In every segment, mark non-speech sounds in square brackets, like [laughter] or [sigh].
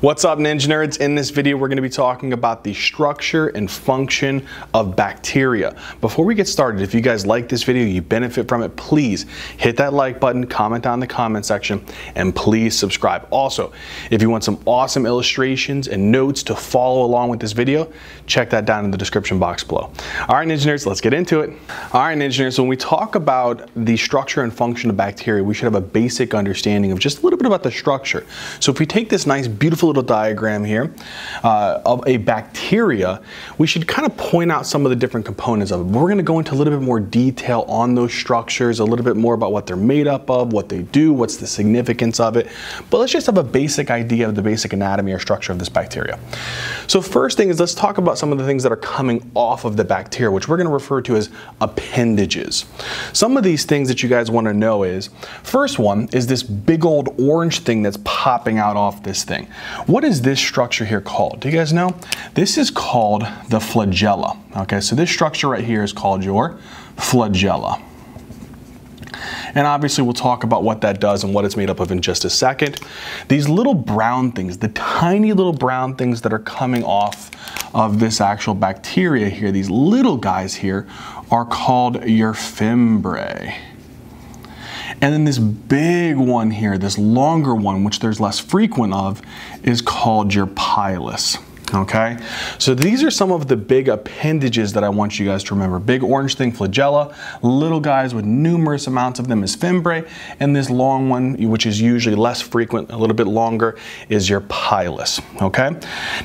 What's up Ninja Nerds? In this video we're going to be talking about the structure and function of bacteria. Before we get started, if you guys like this video, you benefit from it, please hit that like button, comment down in the comment section, and please subscribe. Also, if you want some awesome illustrations and notes to follow along with this video, check that down in the description box below. Alright Ninja Nerds, let's get into it. Alright Ninja Nerds, when we talk about the structure and function of bacteria, we should have a basic understanding of just a little bit about the structure. So if we take this nice beautiful little diagram here uh, of a bacteria, we should kind of point out some of the different components of it. We're going to go into a little bit more detail on those structures, a little bit more about what they're made up of, what they do, what's the significance of it. But let's just have a basic idea of the basic anatomy or structure of this bacteria. So first thing is let's talk about some of the things that are coming off of the bacteria, which we're going to refer to as appendages. Some of these things that you guys want to know is, first one is this big old orange thing that's popping out off this thing. What is this structure here called? Do you guys know? This is called the flagella. Okay, so this structure right here is called your flagella. And obviously we'll talk about what that does and what it's made up of in just a second. These little brown things, the tiny little brown things that are coming off of this actual bacteria here, these little guys here, are called your fimbriae. And then this big one here, this longer one, which there's less frequent of, is called your pilus okay? So these are some of the big appendages that I want you guys to remember. Big orange thing, flagella, little guys with numerous amounts of them is fimbriae, and this long one, which is usually less frequent, a little bit longer, is your pilus, okay?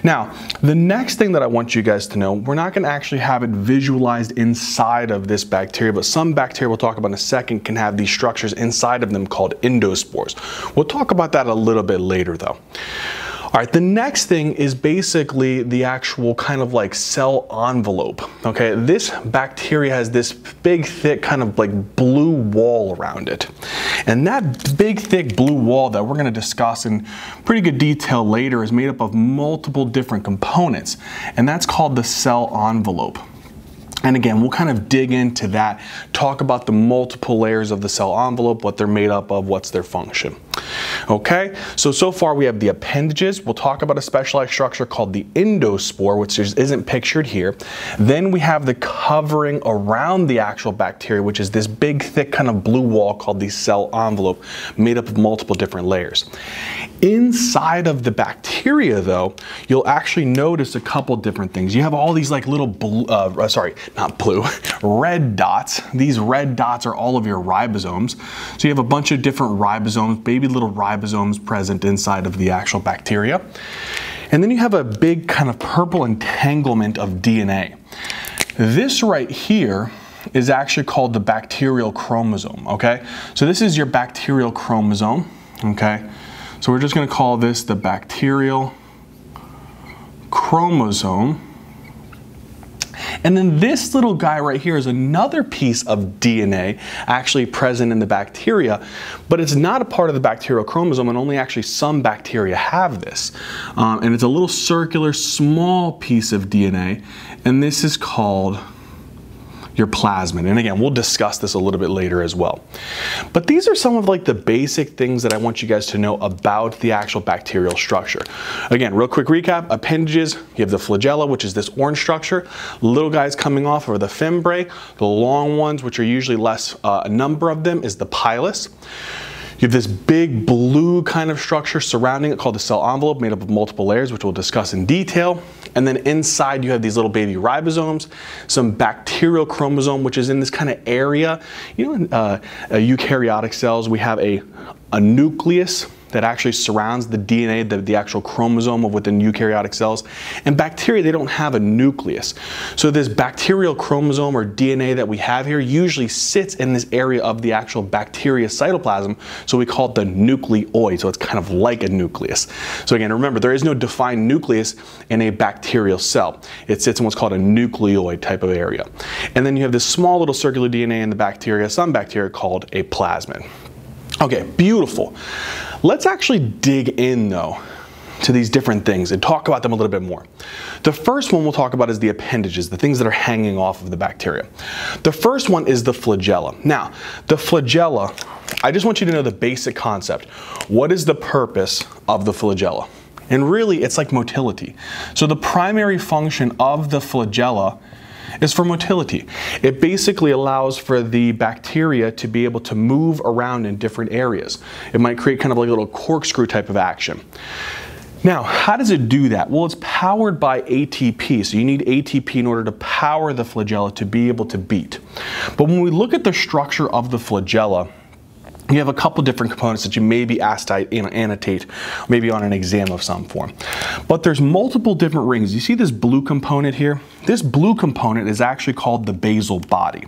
Now, the next thing that I want you guys to know, we're not gonna actually have it visualized inside of this bacteria, but some bacteria we'll talk about in a second can have these structures inside of them called endospores. We'll talk about that a little bit later though. All right, the next thing is basically the actual kind of like cell envelope. Okay, this bacteria has this big, thick kind of like blue wall around it. And that big, thick blue wall that we're gonna discuss in pretty good detail later is made up of multiple different components. And that's called the cell envelope. And again, we'll kind of dig into that, talk about the multiple layers of the cell envelope, what they're made up of, what's their function. Okay, so so far we have the appendages. We'll talk about a specialized structure called the endospore, which isn't pictured here. Then we have the covering around the actual bacteria, which is this big, thick kind of blue wall called the cell envelope, made up of multiple different layers. Inside of the bacteria, though, you'll actually notice a couple different things. You have all these like little blue, uh, uh sorry, not blue, [laughs] red dots. These red dots are all of your ribosomes. So you have a bunch of different ribosomes, baby little ribosomes present inside of the actual bacteria. And then you have a big kind of purple entanglement of DNA. This right here is actually called the bacterial chromosome, okay? So this is your bacterial chromosome, okay? So we're just gonna call this the bacterial chromosome. And then this little guy right here is another piece of DNA actually present in the bacteria, but it's not a part of the bacterial chromosome and only actually some bacteria have this. Um, and it's a little circular small piece of DNA and this is called your plasmid. And again, we'll discuss this a little bit later as well. But these are some of like the basic things that I want you guys to know about the actual bacterial structure. Again, real quick recap, appendages, you have the flagella, which is this orange structure. Little guys coming off are the fimbriae. The long ones, which are usually less, uh, a number of them, is the pilus. You have this big blue kind of structure surrounding it called the cell envelope made up of multiple layers, which we'll discuss in detail. And then inside you have these little baby ribosomes, some bacterial chromosome, which is in this kind of area. You know, in uh, eukaryotic cells, we have a, a nucleus that actually surrounds the DNA, the, the actual chromosome of within eukaryotic cells. And bacteria, they don't have a nucleus. So this bacterial chromosome or DNA that we have here usually sits in this area of the actual bacteria cytoplasm. So we call it the nucleoid. So it's kind of like a nucleus. So again, remember, there is no defined nucleus in a bacterial cell. It sits in what's called a nucleoid type of area. And then you have this small little circular DNA in the bacteria, some bacteria called a plasmid. Okay, beautiful. Let's actually dig in though to these different things and talk about them a little bit more. The first one we'll talk about is the appendages, the things that are hanging off of the bacteria. The first one is the flagella. Now, the flagella, I just want you to know the basic concept. What is the purpose of the flagella? And really, it's like motility. So the primary function of the flagella is for motility. It basically allows for the bacteria to be able to move around in different areas. It might create kind of like a little corkscrew type of action. Now, how does it do that? Well, it's powered by ATP. So you need ATP in order to power the flagella to be able to beat. But when we look at the structure of the flagella, you have a couple different components that you may be asked to annotate, maybe on an exam of some form. But there's multiple different rings. You see this blue component here? This blue component is actually called the basal body.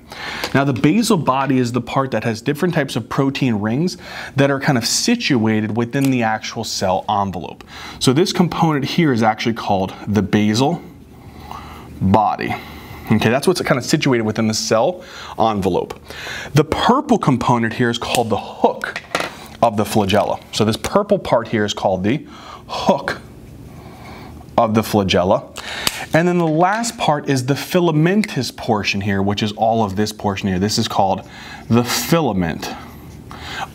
Now the basal body is the part that has different types of protein rings that are kind of situated within the actual cell envelope. So this component here is actually called the basal body. Okay, that's what's kind of situated within the cell envelope. The purple component here is called the hook of the flagella. So this purple part here is called the hook of the flagella. And then the last part is the filamentous portion here, which is all of this portion here. This is called the filament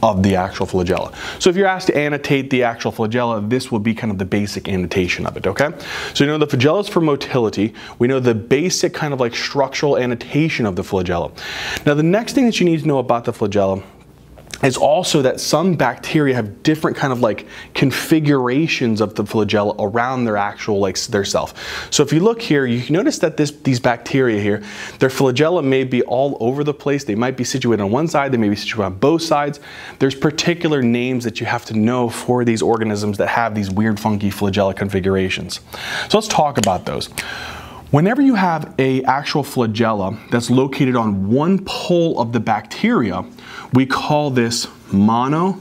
of the actual flagella. So if you're asked to annotate the actual flagella, this will be kind of the basic annotation of it, okay? So you know the flagella is for motility. We know the basic kind of like structural annotation of the flagella. Now the next thing that you need to know about the flagella is also that some bacteria have different kind of like configurations of the flagella around their actual like their self. So if you look here, you can notice that this these bacteria here, their flagella may be all over the place. They might be situated on one side, they may be situated on both sides. There's particular names that you have to know for these organisms that have these weird funky flagella configurations. So let's talk about those. Whenever you have a actual flagella that's located on one pole of the bacteria, we call this monotrichous.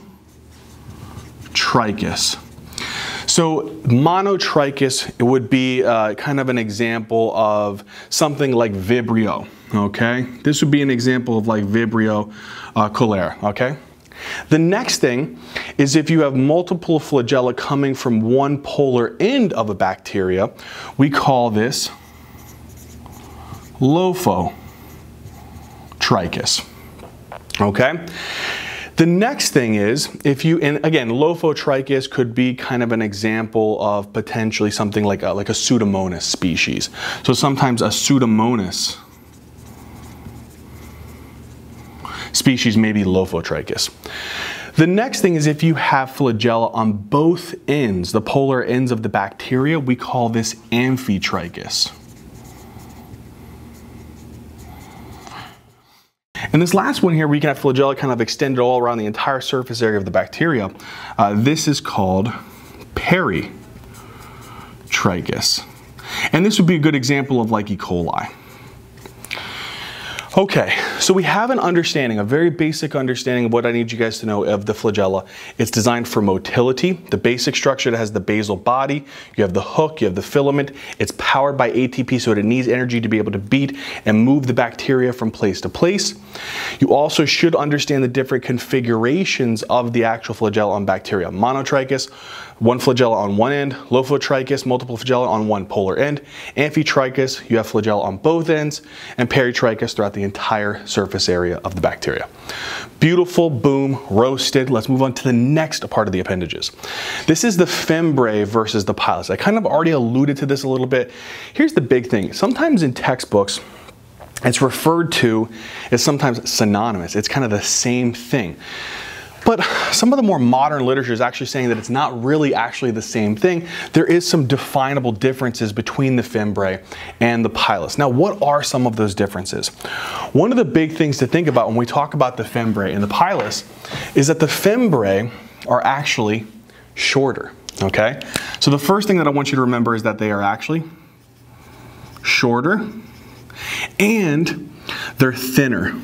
So monotrichous it would be uh, kind of an example of something like Vibrio, okay? This would be an example of like Vibrio uh, cholera, okay? The next thing is if you have multiple flagella coming from one polar end of a bacteria, we call this Lophotrichous. Okay? The next thing is, if you, and again, Lophotrichous could be kind of an example of potentially something like a, like a Pseudomonas species. So sometimes a Pseudomonas species may be Lophotrichous. The next thing is if you have flagella on both ends, the polar ends of the bacteria, we call this Amphitrichous. And this last one here, we can have flagella kind of extended all around the entire surface area of the bacteria. Uh, this is called peritrichous. And this would be a good example of like E. coli. Okay, so we have an understanding, a very basic understanding of what I need you guys to know of the flagella. It's designed for motility, the basic structure that has the basal body, you have the hook, you have the filament, it's powered by ATP so it needs energy to be able to beat and move the bacteria from place to place. You also should understand the different configurations of the actual flagella on bacteria. Monotrichous, one flagella on one end, Lophotrichous, multiple flagella on one polar end, Amphitrichous, you have flagella on both ends, and Peritrichous throughout the entire surface area of the bacteria. Beautiful, boom, roasted. Let's move on to the next part of the appendages. This is the fimbriae versus the pilus. I kind of already alluded to this a little bit. Here's the big thing. Sometimes in textbooks, it's referred to as sometimes synonymous. It's kind of the same thing. But some of the more modern literature is actually saying that it's not really actually the same thing. There is some definable differences between the fimbriae and the pilus. Now, what are some of those differences? One of the big things to think about when we talk about the fimbriae and the pilus is that the fimbriae are actually shorter, okay? So the first thing that I want you to remember is that they are actually shorter and they're thinner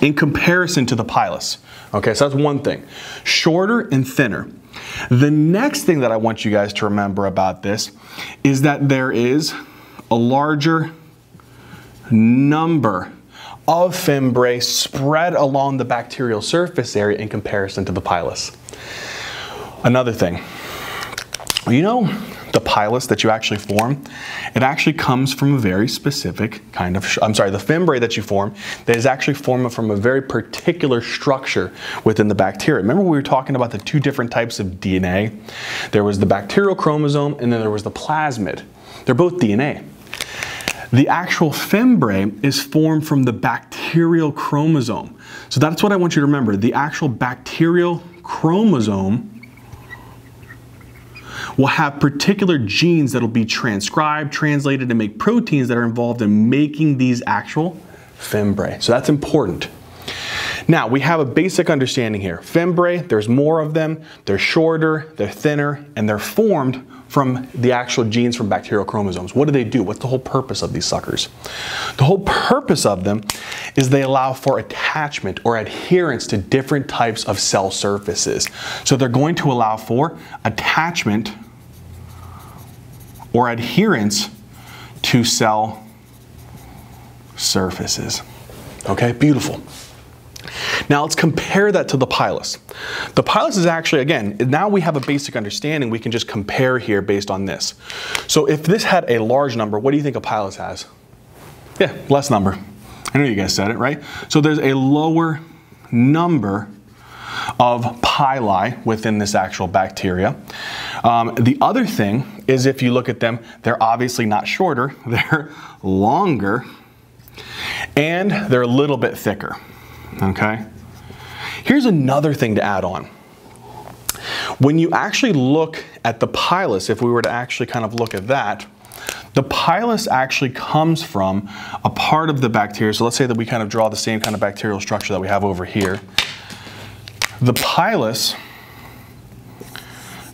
in comparison to the pilus. Okay, so that's one thing. Shorter and thinner. The next thing that I want you guys to remember about this is that there is a larger number of fimbriae spread along the bacterial surface area in comparison to the pilus. Another thing, you know the pilus that you actually form, it actually comes from a very specific kind of, I'm sorry, the fimbriae that you form that is actually formed from a very particular structure within the bacteria. Remember we were talking about the two different types of DNA? There was the bacterial chromosome and then there was the plasmid. They're both DNA. The actual fimbriae is formed from the bacterial chromosome. So that's what I want you to remember. The actual bacterial chromosome will have particular genes that will be transcribed, translated, and make proteins that are involved in making these actual fimbriae. So that's important. Now, we have a basic understanding here. Fimbriae, there's more of them, they're shorter, they're thinner, and they're formed from the actual genes from bacterial chromosomes. What do they do? What's the whole purpose of these suckers? The whole purpose of them is they allow for attachment or adherence to different types of cell surfaces. So they're going to allow for attachment or adherence to cell surfaces. Okay, beautiful. Now let's compare that to the pilus. The pilus is actually, again, now we have a basic understanding, we can just compare here based on this. So if this had a large number, what do you think a pilus has? Yeah, less number. I know you guys said it, right? So there's a lower number of pili within this actual bacteria. Um, the other thing is if you look at them, they're obviously not shorter, [laughs] they're longer, and they're a little bit thicker, okay? Here's another thing to add on. When you actually look at the pilus, if we were to actually kind of look at that, the pilus actually comes from a part of the bacteria. So let's say that we kind of draw the same kind of bacterial structure that we have over here. The pilus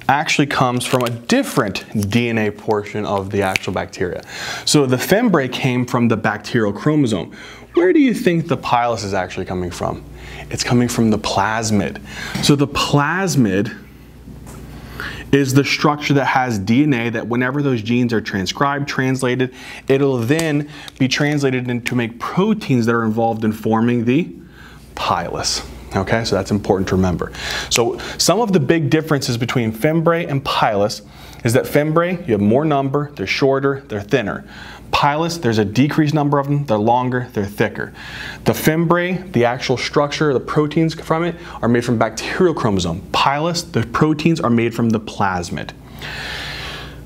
actually comes from a different DNA portion of the actual bacteria. So the fimbriae came from the bacterial chromosome. Where do you think the pilus is actually coming from? It's coming from the plasmid. So the plasmid is the structure that has DNA that whenever those genes are transcribed, translated, it'll then be translated into make proteins that are involved in forming the pilus. Okay, so that's important to remember. So some of the big differences between fimbriae and pilus is that fimbriae, you have more number, they're shorter, they're thinner. Pilus, there's a decreased number of them, they're longer, they're thicker. The fimbriae, the actual structure, the proteins from it, are made from bacterial chromosome. Pilus, the proteins are made from the plasmid.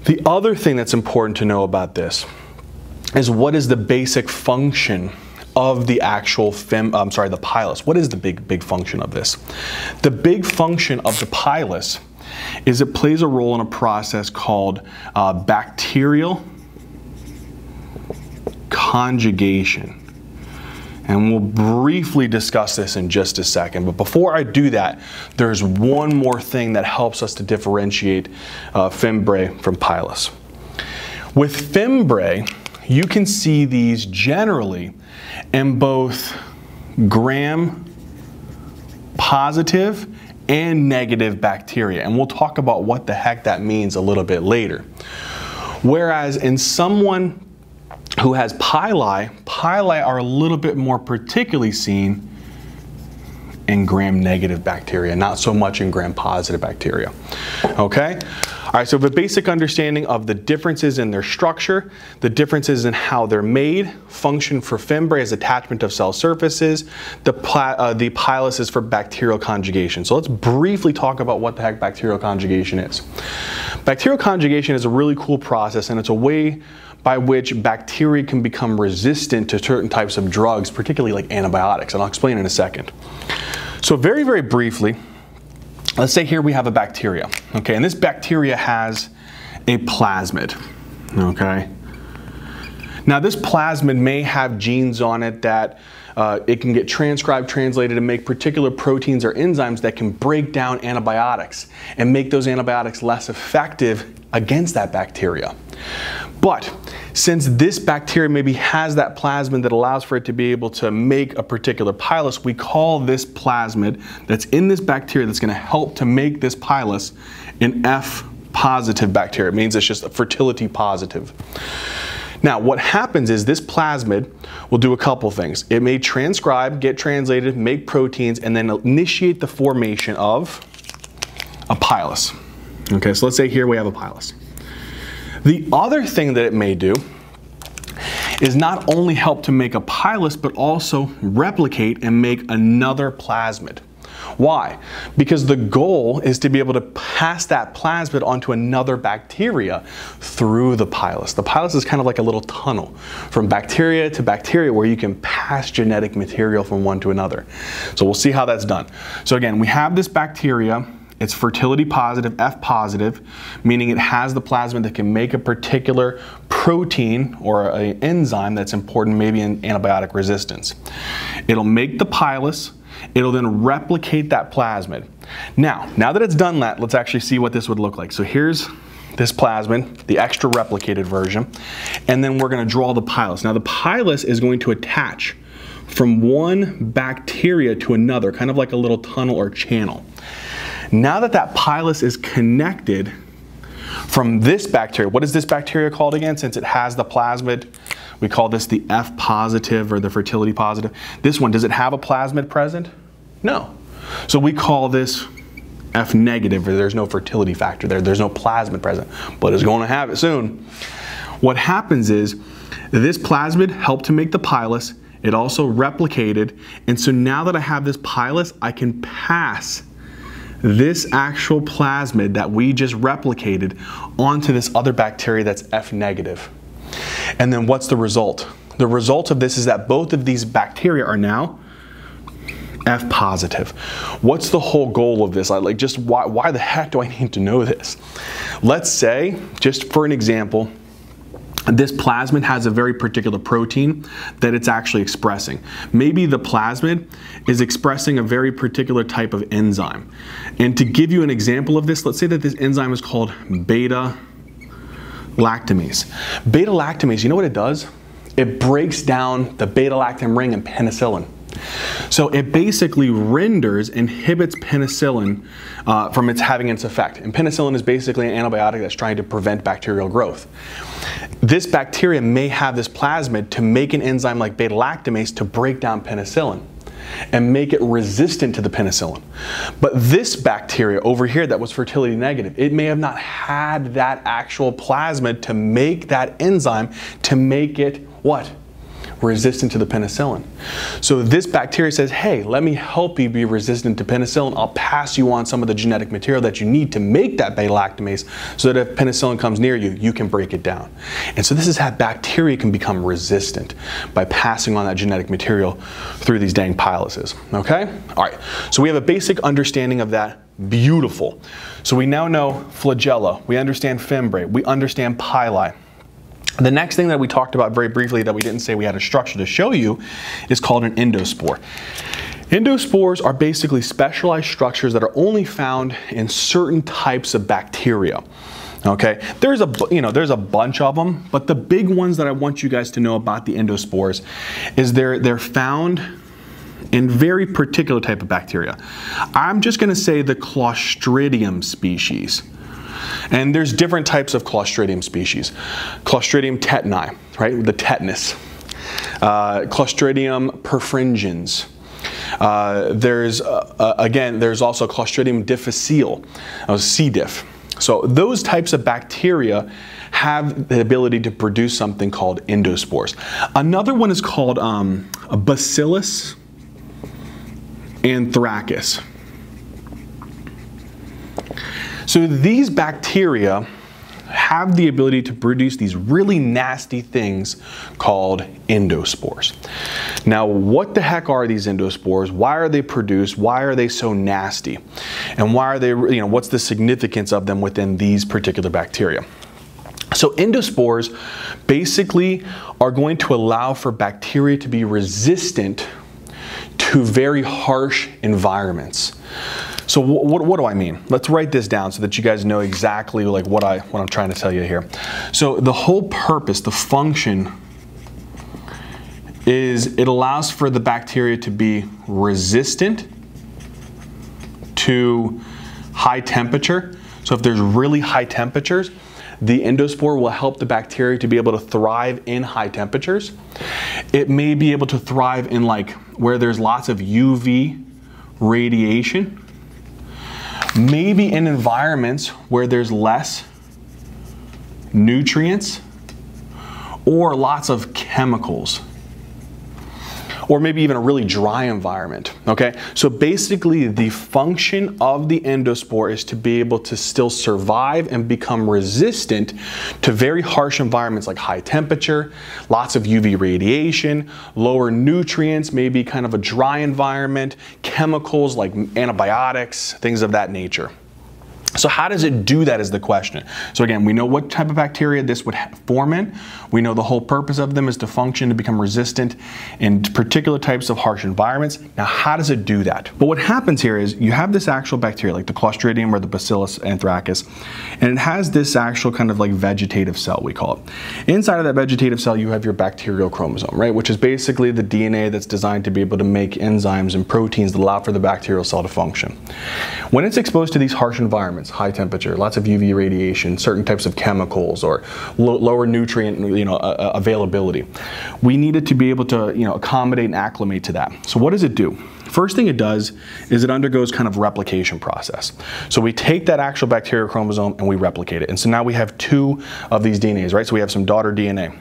The other thing that's important to know about this is what is the basic function of the actual fem, I'm sorry, the pilus. What is the big, big function of this? The big function of the pilus is it plays a role in a process called uh, bacterial conjugation. And we'll briefly discuss this in just a second. But before I do that, there's one more thing that helps us to differentiate uh, fimbriae from pilus. With fimbriae, you can see these generally in both gram positive and negative bacteria. And we'll talk about what the heck that means a little bit later. Whereas in someone who has pili, pili are a little bit more particularly seen in gram-negative bacteria, not so much in gram-positive bacteria. Okay? All right, so the basic understanding of the differences in their structure, the differences in how they're made, function for fimbriae as attachment of cell surfaces, the, uh, the pilus is for bacterial conjugation. So let's briefly talk about what the heck bacterial conjugation is. Bacterial conjugation is a really cool process and it's a way by which bacteria can become resistant to certain types of drugs, particularly like antibiotics, and I'll explain in a second. So very, very briefly, let's say here we have a bacteria, okay, and this bacteria has a plasmid, okay? Now this plasmid may have genes on it that uh, it can get transcribed, translated, and make particular proteins or enzymes that can break down antibiotics and make those antibiotics less effective against that bacteria. But since this bacteria maybe has that plasmid that allows for it to be able to make a particular pilus, we call this plasmid that's in this bacteria that's going to help to make this pilus an F positive bacteria. It means it's just a fertility positive. Now, what happens is this plasmid will do a couple things. It may transcribe, get translated, make proteins, and then initiate the formation of a pilus. Okay, so let's say here we have a pilus. The other thing that it may do is not only help to make a pilus, but also replicate and make another plasmid. Why? Because the goal is to be able to pass that plasmid onto another bacteria through the pilus. The pilus is kind of like a little tunnel from bacteria to bacteria where you can pass genetic material from one to another. So we'll see how that's done. So again, we have this bacteria it's fertility positive, F positive, meaning it has the plasmid that can make a particular protein or an enzyme that's important maybe in antibiotic resistance. It'll make the pilus, it'll then replicate that plasmid. Now, now that it's done that, let's actually see what this would look like. So here's this plasmid, the extra replicated version, and then we're gonna draw the pilus. Now the pilus is going to attach from one bacteria to another, kind of like a little tunnel or channel. Now that that pilus is connected from this bacteria, what is this bacteria called again? Since it has the plasmid, we call this the F positive or the fertility positive. This one, does it have a plasmid present? No. So we call this F negative, or there's no fertility factor there. There's no plasmid present, but it's going to have it soon. What happens is this plasmid helped to make the pilus. It also replicated. And so now that I have this pilus, I can pass this actual plasmid that we just replicated onto this other bacteria that's F negative. And then what's the result? The result of this is that both of these bacteria are now F positive. What's the whole goal of this? Like just why, why the heck do I [laughs] need to know this? Let's say, just for an example, this plasmid has a very particular protein that it's actually expressing. Maybe the plasmid is expressing a very particular type of enzyme. And to give you an example of this, let's say that this enzyme is called beta lactamase. Beta lactamase, you know what it does? It breaks down the beta lactam ring in penicillin. So it basically renders, inhibits penicillin uh, from its having its effect. And penicillin is basically an antibiotic that's trying to prevent bacterial growth. This bacteria may have this plasmid to make an enzyme like beta lactamase to break down penicillin and make it resistant to the penicillin. But this bacteria over here that was fertility negative, it may have not had that actual plasmid to make that enzyme to make it what? Resistant to the penicillin. So this bacteria says, hey, let me help you be resistant to penicillin. I'll pass you on some of the genetic material that you need to make that beta-lactamase so that if penicillin comes near you, you can break it down. And so this is how bacteria can become resistant by passing on that genetic material through these dang piluses, okay? All right, so we have a basic understanding of that beautiful. So we now know flagella, we understand fimbriae, we understand pili. The next thing that we talked about very briefly that we didn't say we had a structure to show you is called an endospore. Endospores are basically specialized structures that are only found in certain types of bacteria. Okay, there's a you know there's a bunch of them, but the big ones that I want you guys to know about the endospores is they're they're found in very particular type of bacteria. I'm just going to say the Clostridium species. And there's different types of Clostridium species. Clostridium tetani, right, the tetanus. Uh, Clostridium perfringens. Uh, there's, uh, uh, again, there's also Clostridium difficile, uh, C. diff. So those types of bacteria have the ability to produce something called endospores. Another one is called um, Bacillus anthracis. So these bacteria have the ability to produce these really nasty things called endospores. Now, what the heck are these endospores? Why are they produced? Why are they so nasty? And why are they, you know, what's the significance of them within these particular bacteria? So endospores basically are going to allow for bacteria to be resistant to very harsh environments. So what, what do I mean? Let's write this down so that you guys know exactly like what, I, what I'm trying to tell you here. So the whole purpose, the function is it allows for the bacteria to be resistant to high temperature. So if there's really high temperatures, the endospore will help the bacteria to be able to thrive in high temperatures. It may be able to thrive in like where there's lots of UV radiation maybe in environments where there's less nutrients, or lots of chemicals or maybe even a really dry environment, okay? So basically the function of the endospore is to be able to still survive and become resistant to very harsh environments like high temperature, lots of UV radiation, lower nutrients, maybe kind of a dry environment, chemicals like antibiotics, things of that nature. So how does it do that is the question. So again, we know what type of bacteria this would form in. We know the whole purpose of them is to function to become resistant in particular types of harsh environments. Now, how does it do that? But what happens here is you have this actual bacteria like the Clostridium or the Bacillus anthracis, and it has this actual kind of like vegetative cell, we call it. Inside of that vegetative cell, you have your bacterial chromosome, right? Which is basically the DNA that's designed to be able to make enzymes and proteins that allow for the bacterial cell to function. When it's exposed to these harsh environments, environments, high temperature, lots of UV radiation, certain types of chemicals, or lo lower nutrient you know, uh, availability. We needed to be able to you know, accommodate and acclimate to that. So what does it do? First thing it does is it undergoes kind of replication process. So we take that actual bacterial chromosome and we replicate it. And so now we have two of these DNAs, right? So we have some daughter DNA.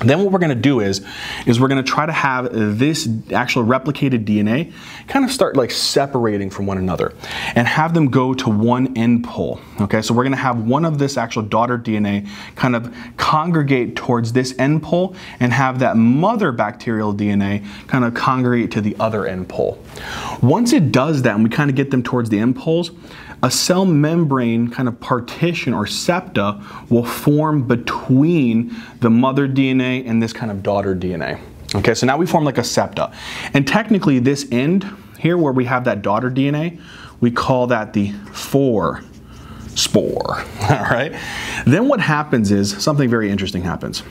Then what we're going to do is, is we're going to try to have this actual replicated DNA kind of start like separating from one another and have them go to one end pole. Okay, so we're going to have one of this actual daughter DNA kind of congregate towards this end pole and have that mother bacterial DNA kind of congregate to the other end pole. Once it does that and we kind of get them towards the end poles, a cell membrane kind of partition or septa will form between the mother DNA and this kind of daughter DNA. Okay, so now we form like a septa. And technically this end here where we have that daughter DNA, we call that the 4 spore, [laughs] all right? Then what happens is something very interesting happens.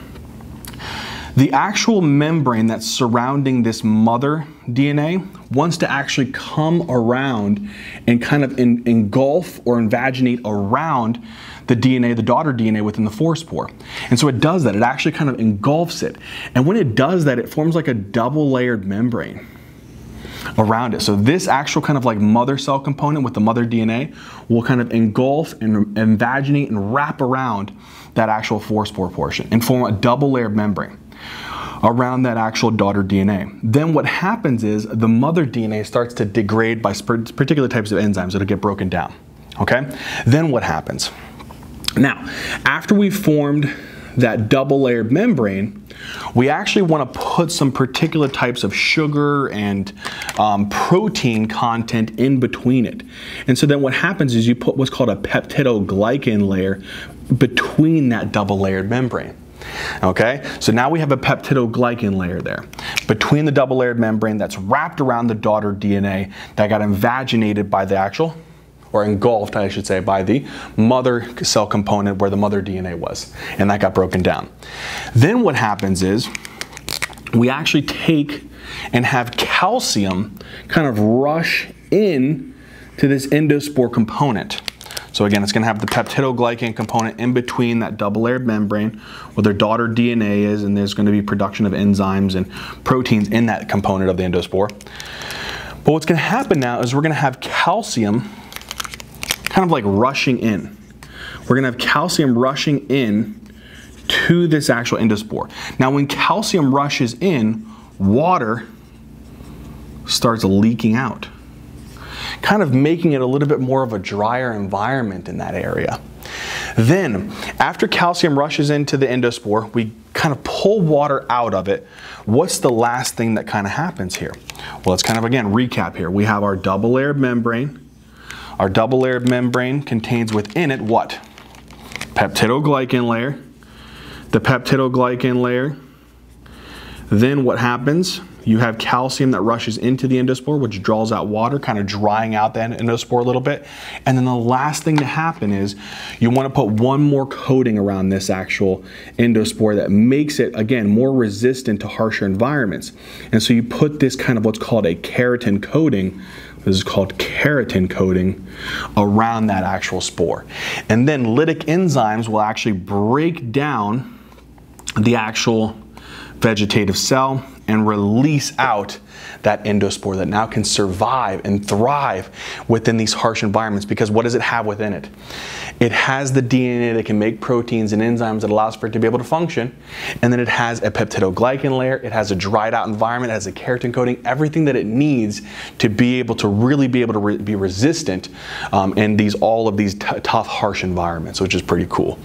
The actual membrane that's surrounding this mother DNA wants to actually come around and kind of engulf or invaginate around the DNA, the daughter DNA within the forespore. And so it does that. It actually kind of engulfs it. And when it does that, it forms like a double layered membrane around it. So this actual kind of like mother cell component with the mother DNA will kind of engulf and invaginate and wrap around that actual forespore portion and form a double layered membrane around that actual daughter DNA. Then what happens is the mother DNA starts to degrade by particular types of enzymes that'll get broken down. Okay? Then what happens? Now, after we've formed that double layered membrane, we actually want to put some particular types of sugar and um, protein content in between it. And so then what happens is you put what's called a peptidoglycan layer between that double layered membrane. Okay, so now we have a peptidoglycan layer there between the double layered membrane that's wrapped around the daughter DNA that got invaginated by the actual, or engulfed, I should say, by the mother cell component where the mother DNA was, and that got broken down. Then what happens is we actually take and have calcium kind of rush in to this endospore component. So again, it's going to have the peptidoglycan component in between that double-layered membrane where their daughter DNA is, and there's going to be production of enzymes and proteins in that component of the endospore. But what's going to happen now is we're going to have calcium kind of like rushing in. We're going to have calcium rushing in to this actual endospore. Now when calcium rushes in, water starts leaking out kind of making it a little bit more of a drier environment in that area. Then, after calcium rushes into the endospore, we kind of pull water out of it. What's the last thing that kind of happens here? Well, let's kind of again recap here. We have our double layered membrane. Our double layered membrane contains within it what? Peptidoglycan layer. The peptidoglycan layer. Then what happens? You have calcium that rushes into the endospore, which draws out water, kind of drying out that endospore a little bit. And then the last thing to happen is you want to put one more coating around this actual endospore that makes it, again, more resistant to harsher environments. And so you put this kind of what's called a keratin coating this is called keratin coating around that actual spore. And then lytic enzymes will actually break down the actual vegetative cell and release out that endospore that now can survive and thrive within these harsh environments because what does it have within it? It has the DNA that can make proteins and enzymes that allows for it to be able to function. And then it has a peptidoglycan layer, it has a dried out environment, it has a keratin coating, everything that it needs to be able to really be able to re be resistant um, in these all of these tough, harsh environments, which is pretty cool.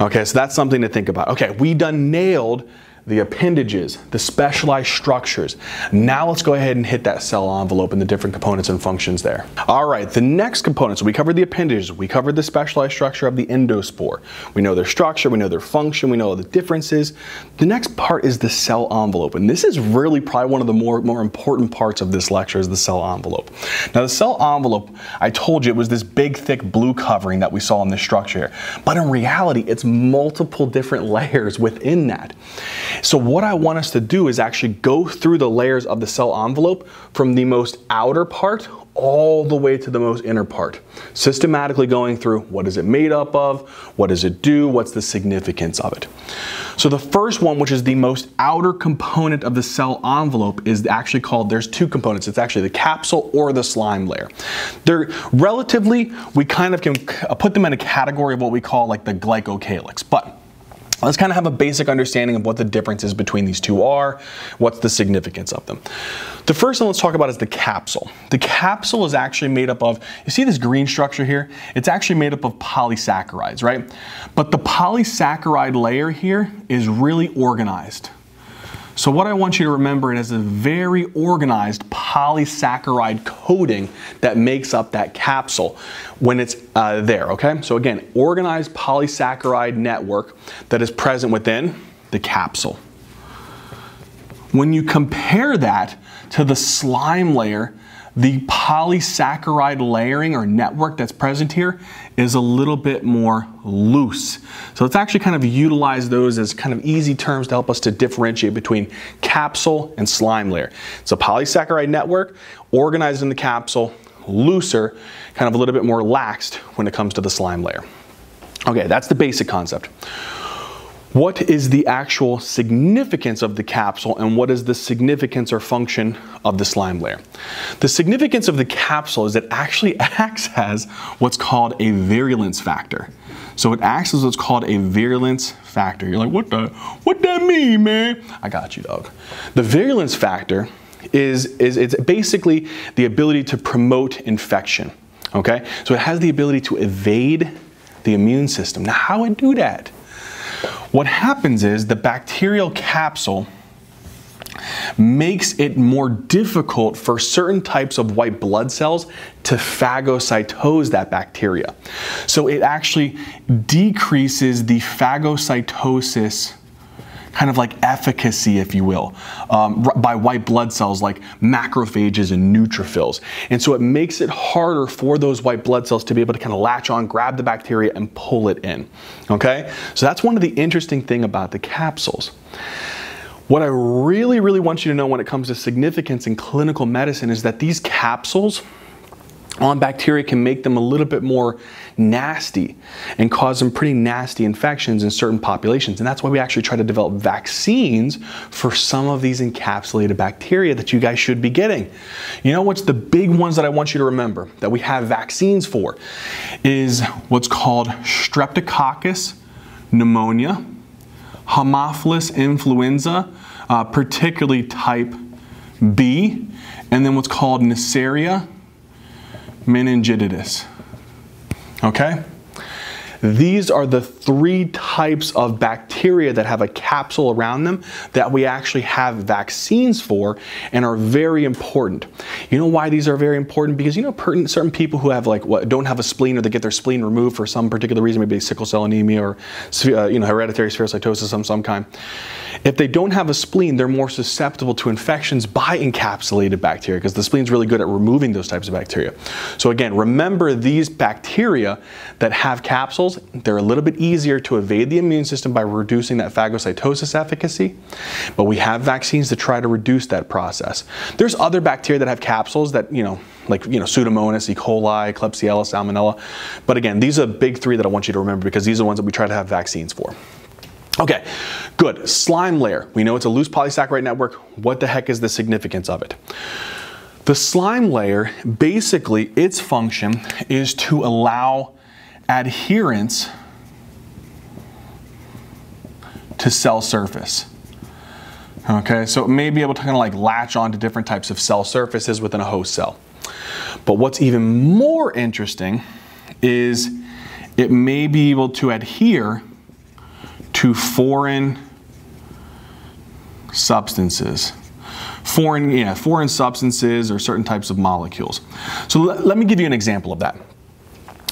Okay, so that's something to think about. Okay, we done nailed the appendages, the specialized structures. Now let's go ahead and hit that cell envelope and the different components and functions there. All right, the next component, so we covered the appendages, we covered the specialized structure of the endospore. We know their structure, we know their function, we know the differences. The next part is the cell envelope, and this is really probably one of the more, more important parts of this lecture is the cell envelope. Now the cell envelope, I told you it was this big thick blue covering that we saw in this structure here, but in reality it's multiple different [laughs] layers within that. So what I want us to do is actually go through the layers of the cell envelope from the most outer part all the way to the most inner part. Systematically going through what is it made up of, what does it do, what's the significance of it. So the first one, which is the most outer component of the cell envelope, is actually called, there's two components. It's actually the capsule or the slime layer. They're relatively, we kind of can put them in a category of what we call like the glycocalyx. But Let's kind of have a basic understanding of what the differences between these two are, what's the significance of them. The first one let's talk about is the capsule. The capsule is actually made up of, you see this green structure here? It's actually made up of polysaccharides, right? But the polysaccharide layer here is really organized. So what I want you to remember is a very organized polysaccharide coating that makes up that capsule when it's uh, there, okay? So again, organized polysaccharide network that is present within the capsule. When you compare that to the slime layer the polysaccharide layering or network that's present here is a little bit more loose. So let's actually kind of utilize those as kind of easy terms to help us to differentiate between capsule and slime layer. It's a polysaccharide network organized in the capsule, looser, kind of a little bit more laxed when it comes to the slime layer. Okay, that's the basic concept. What is the actual significance of the capsule and what is the significance or function of the slime layer? The significance of the capsule is it actually [laughs] acts as what's called a virulence factor. So it acts as what's called a virulence factor. You're like, what the, what that mean, man? I got you, dog. The virulence factor is, is it's basically the ability to promote infection. Okay? So it has the ability to evade the immune system. Now, how it do that? What happens is the bacterial capsule makes it more difficult for certain types of white blood cells to phagocytose that bacteria. So it actually decreases the phagocytosis kind of like efficacy, if you will, um, by white blood cells like macrophages and neutrophils. And so it makes it harder for those white blood cells to be able to kind of latch on, grab the bacteria, and pull it in. Okay? So that's one of the interesting thing about the capsules. What I really, really want you to know when it comes to significance in clinical medicine is that these capsules on bacteria can make them a little bit more nasty and cause some pretty nasty infections in certain populations. And that's why we actually try to develop vaccines for some of these encapsulated bacteria that you guys should be getting. You know what's the big ones that I want you to remember that we have vaccines for is what's called streptococcus pneumonia, Haemophilus influenza, uh, particularly type B, and then what's called Neisseria meningitidis. Okay? These are the three types of bacteria that have a capsule around them that we actually have vaccines for and are very important. You know why these are very important? Because you know certain people who have like what don't have a spleen or they get their spleen removed for some particular reason, maybe sickle cell anemia or uh, you know hereditary spherocytosis of some kind. If they don't have a spleen, they're more susceptible to infections by encapsulated bacteria because the spleen is really good at removing those types of bacteria. So again, remember these bacteria that have capsules, they're a little bit easier to evade the immune system by reducing that phagocytosis efficacy, but we have vaccines to try to reduce that process. There's other bacteria that have capsules that, you know, like, you know, Pseudomonas, E. coli, Klebsiella, Salmonella. But again, these are the big three that I want you to remember because these are the ones that we try to have vaccines for. Okay, good. Slime layer. We know it's a loose polysaccharide network. What the heck is the significance of it? The slime layer, basically, its function is to allow adherence to cell surface. Okay, so it may be able to kind of like latch on to different types of cell surfaces within a host cell. But what's even more interesting is it may be able to adhere to foreign substances. Foreign, yeah, foreign substances or certain types of molecules. So let me give you an example of that.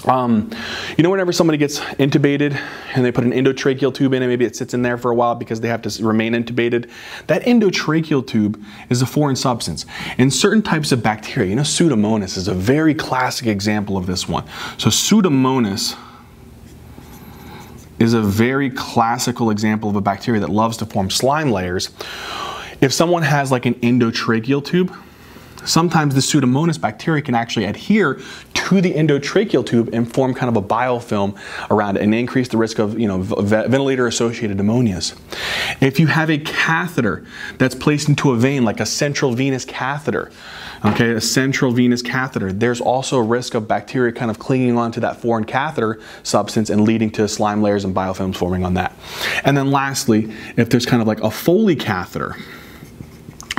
Um, you know, whenever somebody gets intubated and they put an endotracheal tube in and maybe it sits in there for a while because they have to remain intubated, that endotracheal tube is a foreign substance. And certain types of bacteria, you know, Pseudomonas is a very classic example of this one. So, Pseudomonas is a very classical example of a bacteria that loves to form slime layers. If someone has like an endotracheal tube, sometimes the Pseudomonas bacteria can actually adhere to the endotracheal tube and form kind of a biofilm around it and increase the risk of you know, ventilator associated pneumonias. If you have a catheter that's placed into a vein, like a central venous catheter, okay, a central venous catheter, there's also a risk of bacteria kind of clinging onto that foreign catheter substance and leading to slime layers and biofilms forming on that. And then lastly, if there's kind of like a Foley catheter,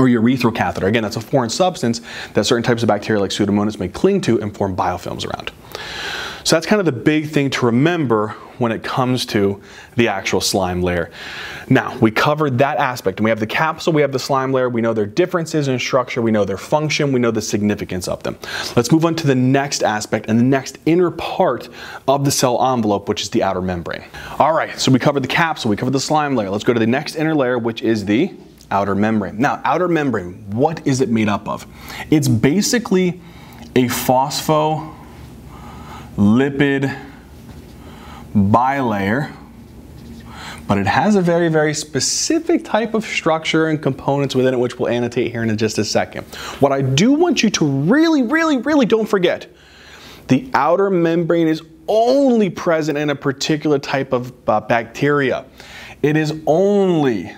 or urethral catheter. Again, that's a foreign substance that certain types of bacteria like Pseudomonas may cling to and form biofilms around. So that's kind of the big thing to remember when it comes to the actual slime layer. Now, we covered that aspect, and we have the capsule, we have the slime layer, we know their differences in structure, we know their function, we know the significance of them. Let's move on to the next aspect and the next inner part of the cell envelope, which is the outer membrane. All right, so we covered the capsule, we covered the slime layer. Let's go to the next inner layer, which is the outer membrane. Now, outer membrane, what is it made up of? It's basically a phospholipid bilayer, but it has a very, very specific type of structure and components within it, which we'll annotate here in just a second. What I do want you to really, really, really don't forget, the outer membrane is only present in a particular type of uh, bacteria. It is only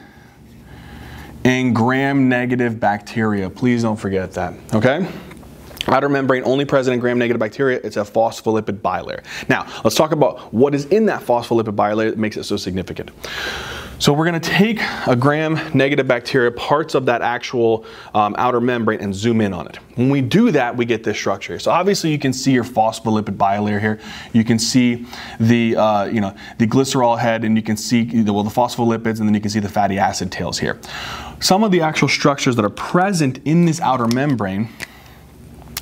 and gram-negative bacteria. Please don't forget that, okay? Outer membrane only present in gram-negative bacteria, it's a phospholipid bilayer. Now, let's talk about what is in that phospholipid bilayer that makes it so significant. So we're going to take a gram-negative bacteria, parts of that actual um, outer membrane, and zoom in on it. When we do that, we get this structure. So obviously you can see your phospholipid bilayer here. You can see the, uh, you know, the glycerol head, and you can see the, well, the phospholipids, and then you can see the fatty acid tails here. Some of the actual structures that are present in this outer membrane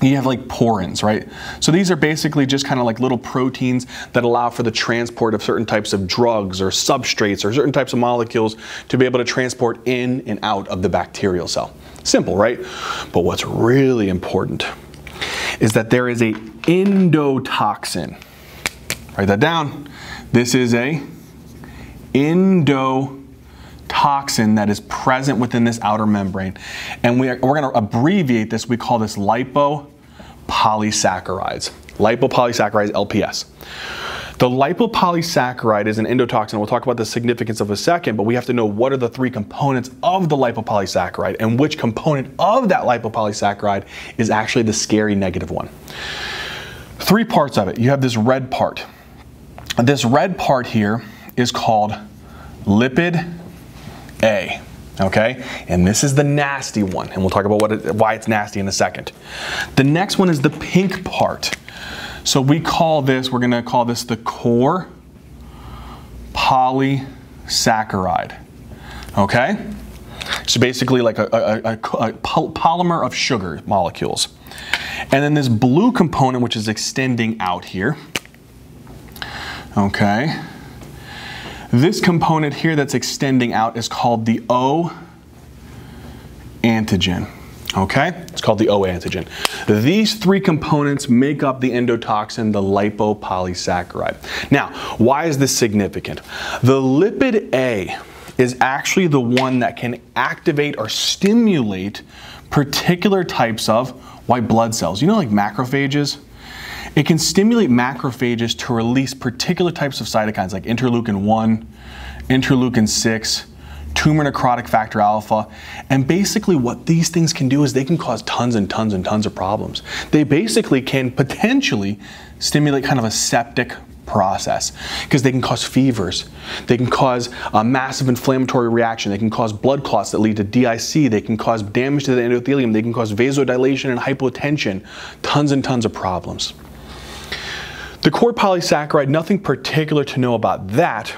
you have like porins, right? So these are basically just kind of like little proteins that allow for the transport of certain types of drugs or substrates or certain types of molecules to be able to transport in and out of the bacterial cell. Simple, right? But what's really important is that there is a endotoxin. Write that down. This is a endotoxin toxin that is present within this outer membrane. And we are, we're going to abbreviate this. We call this lipopolysaccharides. Lipopolysaccharides, LPS. The lipopolysaccharide is an endotoxin. We'll talk about the significance of a second, but we have to know what are the three components of the lipopolysaccharide and which component of that lipopolysaccharide is actually the scary negative one. Three parts of it. You have this red part. This red part here is called lipid a. Okay, and this is the nasty one, and we'll talk about what it, why it's nasty in a second. The next one is the pink part. So we call this, we're gonna call this the core polysaccharide. Okay? So basically like a, a, a, a, polymer of sugar molecules. And then this blue component, which is extending out here. Okay. This component here that's extending out is called the O antigen. Okay? It's called the O antigen. These three components make up the endotoxin, the lipopolysaccharide. Now, why is this significant? The lipid A is actually the one that can activate or stimulate particular types of white blood cells. You know, like macrophages? It can stimulate macrophages to release particular types of cytokines like interleukin 1 interleukin 6, tumor necrotic factor alpha. And basically, what these things can do is they can cause tons and tons and tons of problems. They basically can potentially stimulate kind of a septic process because they can cause fevers. They can cause a massive inflammatory reaction. They can cause blood clots that lead to DIC. They can cause damage to the endothelium. They can cause vasodilation and hypotension. Tons and tons of problems. The core polysaccharide, nothing particular to know about that.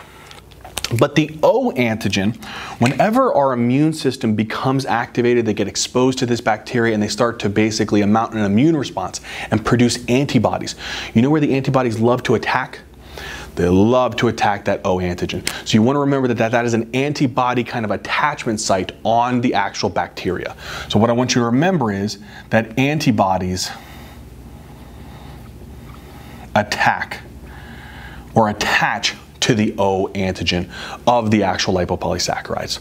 But the O antigen, whenever our immune system becomes activated, they get exposed to this bacteria and they start to basically mount an immune response and produce antibodies. You know where the antibodies love to attack? They love to attack that O antigen. So you want to remember that, that that is an antibody kind of attachment site on the actual bacteria. So what I want you to remember is that antibodies attack or attach to the O antigen of the actual lipopolysaccharides.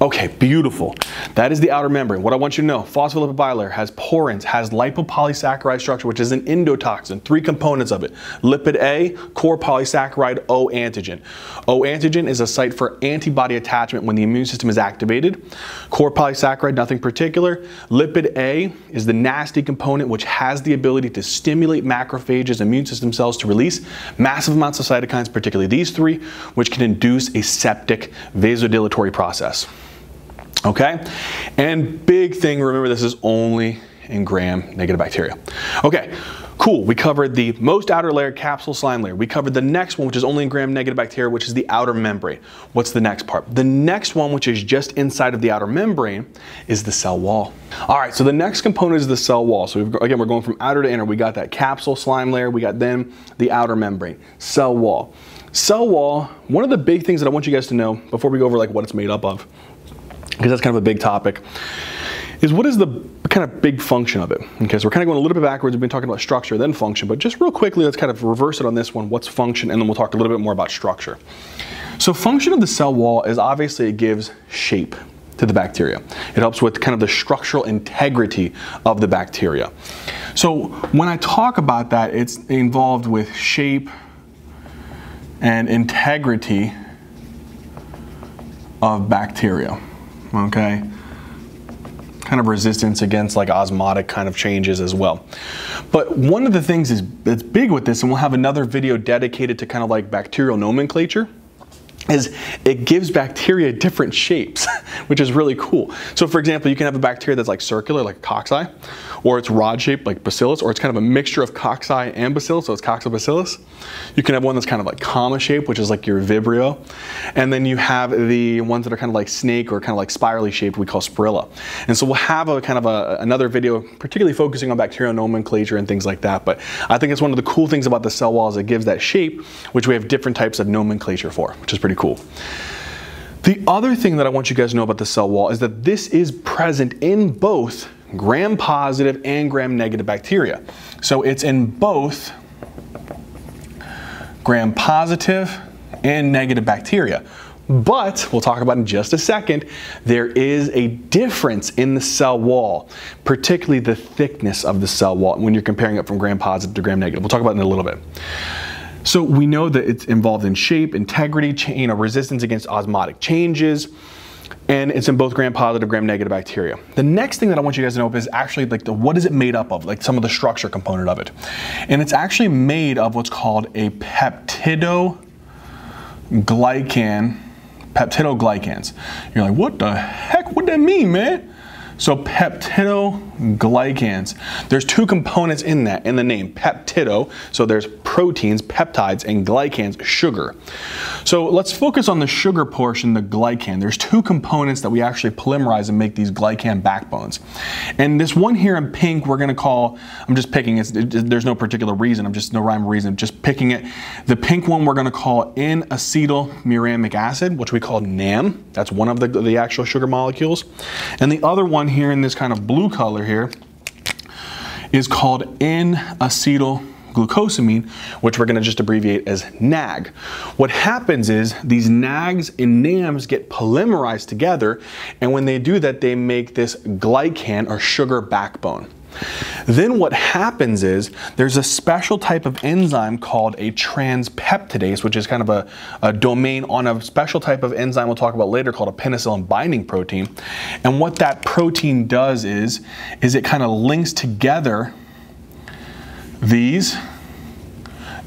Okay, beautiful. That is the outer membrane. What I want you to know, phospholipid bilayer has porins, has lipopolysaccharide structure, which is an endotoxin, three components of it. Lipid A, core polysaccharide O antigen. O antigen is a site for antibody attachment when the immune system is activated. Core polysaccharide, nothing particular. Lipid A is the nasty component which has the ability to stimulate macrophages, immune system cells to release massive amounts of cytokines, particularly these three, which can induce a septic vasodilatory process. Okay? And big thing, remember this is only in gram negative bacteria. Okay, cool. We covered the most outer layer, capsule slime layer. We covered the next one, which is only in gram negative bacteria, which is the outer membrane. What's the next part? The next one, which is just inside of the outer membrane, is the cell wall. All right, so the next component is the cell wall. So again, we're going from outer to inner. We got that capsule slime layer. We got then the outer membrane, cell wall. Cell wall, one of the big things that I want you guys to know before we go over like what it's made up of because that's kind of a big topic, is what is the kind of big function of it? Okay, so we're kind of going a little bit backwards. We've been talking about structure, then function, but just real quickly, let's kind of reverse it on this one. What's function? And then we'll talk a little bit more about structure. So function of the cell wall is obviously it gives shape to the bacteria. It helps with kind of the structural integrity of the bacteria. So when I talk about that, it's involved with shape and integrity of bacteria okay? Kind of resistance against like osmotic kind of changes as well. But one of the things is that's big with this, and we'll have another video dedicated to kind of like bacterial nomenclature, is it gives bacteria different shapes, [laughs] which is really cool. So for example, you can have a bacteria that's like circular, like cocci, or it's rod shaped like bacillus, or it's kind of a mixture of cocci and bacillus, so it's coccobacillus. You can have one that's kind of like comma shaped, which is like your vibrio. And then you have the ones that are kind of like snake or kind of like spirally shaped, we call spirilla. And so we'll have a kind of a, another video, particularly focusing on bacterial nomenclature and things like that. But I think it's one of the cool things about the cell wall is it gives that shape, which we have different types of nomenclature for, which is pretty cool. The other thing that I want you guys to know about the cell wall is that this is present in both gram positive and gram negative bacteria. So it's in both gram positive and negative bacteria. But we'll talk about in just a second, there is a difference in the cell wall, particularly the thickness of the cell wall when you're comparing it from gram positive to gram negative. We'll talk about it in a little bit. So we know that it's involved in shape, integrity, you know, resistance against osmotic changes, and it's in both gram positive, gram negative bacteria. The next thing that I want you guys to know is actually like the, what is it made up of, like some of the structure component of it. And it's actually made of what's called a peptidoglycan, peptidoglycans. You're like, what the heck would that mean, man? So peptidoglycans. There's two components in that, in the name, peptido. So there's proteins, peptides, and glycans, sugar. So let's focus on the sugar portion, the glycan. There's two components that we actually polymerize and make these glycan backbones. And this one here in pink, we're gonna call, I'm just picking, it, there's no particular reason, I'm just no rhyme or reason, just picking it. The pink one we're gonna call N-acetylmuramic acid, which we call NAM. That's one of the, the actual sugar molecules. And the other one here in this kind of blue color here is called N-acetyl glucosamine, which we're going to just abbreviate as NAG. What happens is these NAGs and NAMs get polymerized together, and when they do that, they make this glycan or sugar backbone. Then what happens is there's a special type of enzyme called a transpeptidase, which is kind of a, a domain on a special type of enzyme we'll talk about later called a penicillin binding protein. And what that protein does is, is it kind of links together these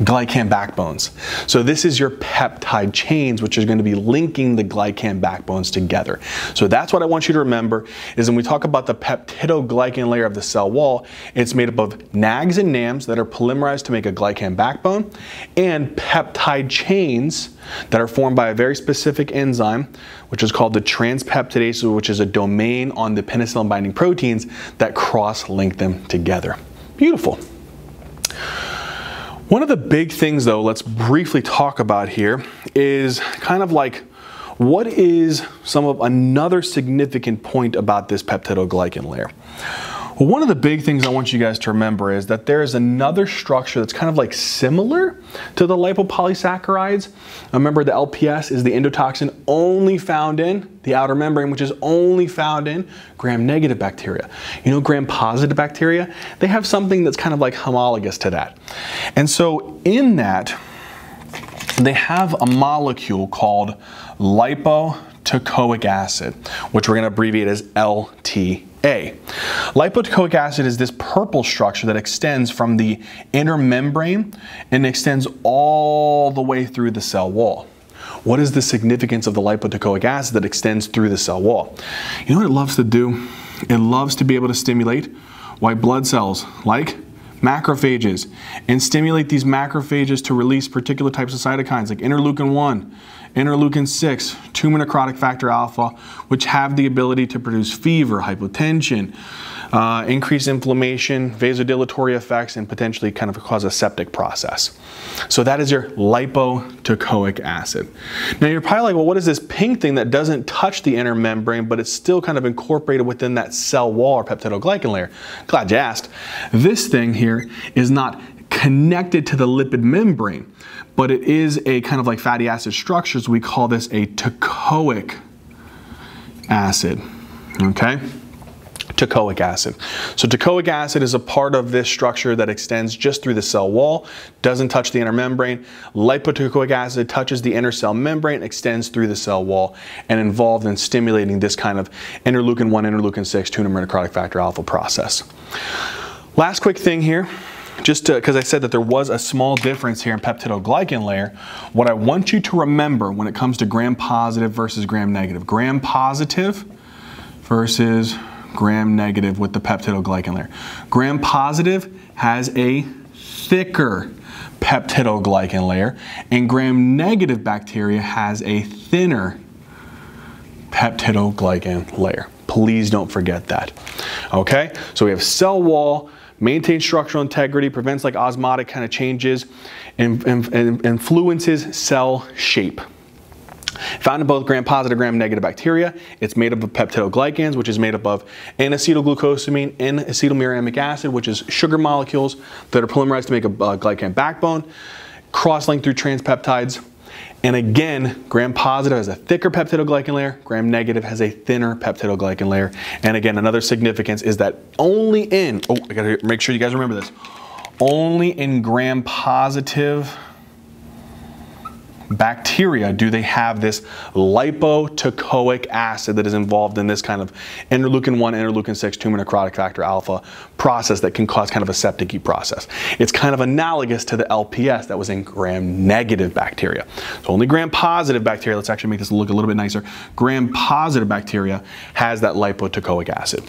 glycan backbones. So this is your peptide chains, which is going to be linking the glycan backbones together. So that's what I want you to remember is when we talk about the peptidoglycan layer of the cell wall, it's made up of NAGs and NAMs that are polymerized to make a glycan backbone and peptide chains that are formed by a very specific enzyme, which is called the transpeptidase, which is a domain on the penicillin binding proteins that cross-link them together. Beautiful. One of the big things though, let's briefly talk about here is kind of like what is some of another significant point about this peptidoglycan layer? Well, one of the big things I want you guys to remember is that there is another structure that's kind of like similar to the lipopolysaccharides. Remember the LPS is the endotoxin only found in the outer membrane, which is only found in gram-negative bacteria. You know gram-positive bacteria? They have something that's kind of like homologous to that. And so in that, they have a molecule called lipoteichoic acid, which we're going to abbreviate as LT a. Lipoteichoic acid is this purple structure that extends from the inner membrane and extends all the way through the cell wall. What is the significance of the lipoteichoic acid that extends through the cell wall? You know what it loves to do? It loves to be able to stimulate white blood cells like macrophages and stimulate these macrophages to release particular types of cytokines like interleukin 1, interleukin 6, tumor necrotic factor alpha, which have the ability to produce fever, hypotension, uh, increase inflammation, vasodilatory effects, and potentially kind of cause a septic process. So that is your lipoteichoic acid. Now you're probably like, well, what is this pink thing that doesn't touch the inner membrane, but it's still kind of incorporated within that cell wall or peptidoglycan layer? Glad you asked. This thing here is not connected to the lipid membrane but it is a kind of like fatty acid structures. We call this a teichoic acid, okay? Teichoic acid. So teichoic acid is a part of this structure that extends just through the cell wall, doesn't touch the inner membrane. Lipoteichoic acid touches the inner cell membrane, extends through the cell wall, and involved in stimulating this kind of interleukin 1, interleukin 6, tumor necrotic factor alpha process. Last quick thing here just uh, because I said that there was a small difference here in peptidoglycan layer, what I want you to remember when it comes to gram positive versus gram negative. Gram positive versus gram negative with the peptidoglycan layer. Gram positive has a thicker peptidoglycan layer and gram negative bacteria has a thinner peptidoglycan layer. Please don't forget that. Okay, so we have cell wall, maintains structural integrity, prevents like osmotic kind of changes, and, and, and influences cell shape. Found in both gram-positive, gram-negative bacteria. It's made up of peptidoglycans, which is made up of N-acetylglucosamine and acetylmuramic acid, which is sugar molecules that are polymerized to make a uh, glycan backbone, cross-linked through transpeptides, and again, gram-positive has a thicker peptidoglycan layer, gram-negative has a thinner peptidoglycan layer. And again, another significance is that only in, oh, I gotta make sure you guys remember this, only in gram-positive bacteria do they have this lipoteichoic acid that is involved in this kind of interleukin 1, interleukin 6, tumor necrotic factor alpha process that can cause kind of a septic process. It's kind of analogous to the LPS that was in gram-negative bacteria. So only gram-positive bacteria, let's actually make this look a little bit nicer, gram-positive bacteria has that lipoteichoic acid.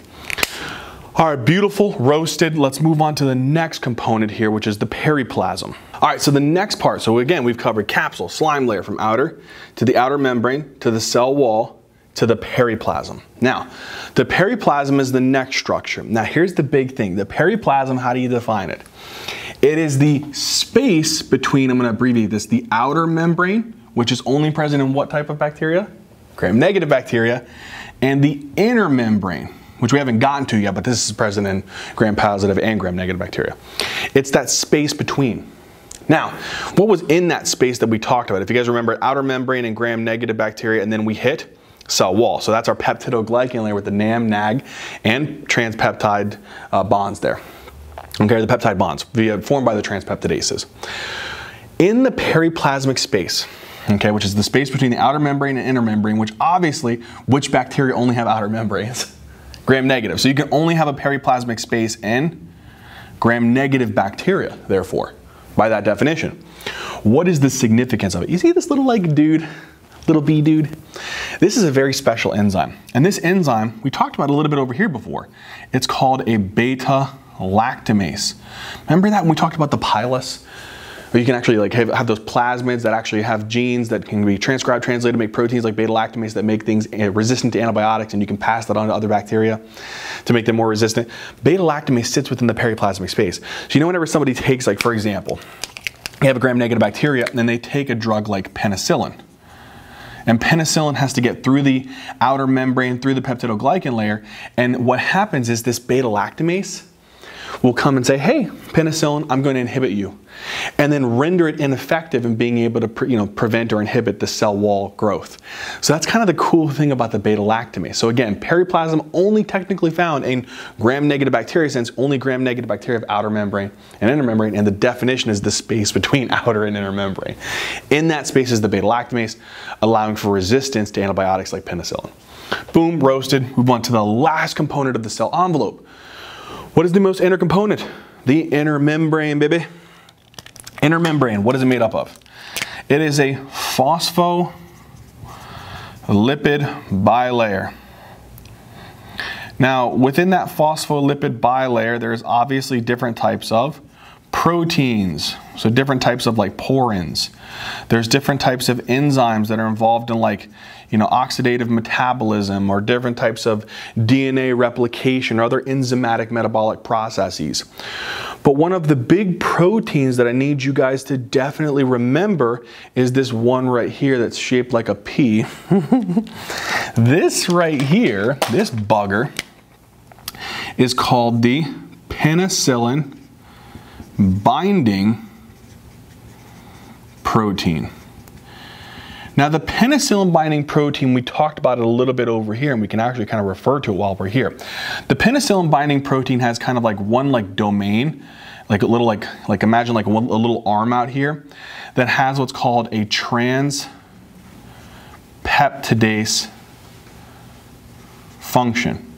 All right, beautiful, roasted. Let's move on to the next component here, which is the periplasm. All right, so the next part, so again, we've covered capsule, slime layer from outer to the outer membrane to the cell wall to the periplasm. Now, the periplasm is the next structure. Now, here's the big thing. The periplasm, how do you define it? It is the space between, I'm gonna abbreviate this, the outer membrane, which is only present in what type of bacteria? Gram-negative bacteria, and the inner membrane, which we haven't gotten to yet, but this is present in gram-positive and gram-negative bacteria. It's that space between. Now, what was in that space that we talked about? If you guys remember, outer membrane and gram-negative bacteria, and then we hit cell wall. So that's our peptidoglycan layer with the NAM, NAG, and transpeptide uh, bonds there. Okay, the peptide bonds via formed by the transpeptidases. In the periplasmic space, okay, which is the space between the outer membrane and inner membrane, which obviously, which bacteria only have outer membranes? [laughs] Gram negative. So you can only have a periplasmic space in gram negative bacteria, therefore, by that definition. What is the significance of it? You see this little like dude, little bee dude? This is a very special enzyme. And this enzyme, we talked about a little bit over here before. It's called a beta lactamase. Remember that when we talked about the pilus? Or you can actually like have, have, those plasmids that actually have genes that can be transcribed, translated, make proteins like beta lactamase that make things eh, resistant to antibiotics, and you can pass that on to other bacteria to make them more resistant. Beta lactamase sits within the periplasmic space. So you know whenever somebody takes, like for example, you have a gram-negative bacteria, and then they take a drug like penicillin. And penicillin has to get through the outer membrane, through the peptidoglycan layer, and what happens is this beta lactamase will come and say, hey, penicillin, I'm going to inhibit you. And then render it ineffective in being able to you know, prevent or inhibit the cell wall growth. So that's kind of the cool thing about the beta lactamase. So again, periplasm only technically found in gram-negative bacteria since only gram-negative bacteria have outer membrane and inner membrane, and the definition is the space between [laughs] outer and inner membrane. In that space is the beta lactamase, allowing for resistance to antibiotics like penicillin. Boom, roasted. We move on to the last component of the cell envelope, what is the most inner component? The inner membrane, baby. Inner membrane, what is it made up of? It is a phospholipid bilayer. Now, within that phospholipid bilayer, there's obviously different types of proteins, so different types of like porins. There's different types of enzymes that are involved in like, you know, oxidative metabolism or different types of DNA replication or other enzymatic metabolic processes. But one of the big proteins that I need you guys to definitely remember is this one right here that's shaped like a pea. [laughs] this right here, this bugger, is called the penicillin binding protein. Now the penicillin binding protein, we talked about it a little bit over here and we can actually kind of refer to it while we're here. The penicillin binding protein has kind of like one like domain, like a little like, like imagine like one, a little arm out here that has what's called a transpeptidase function.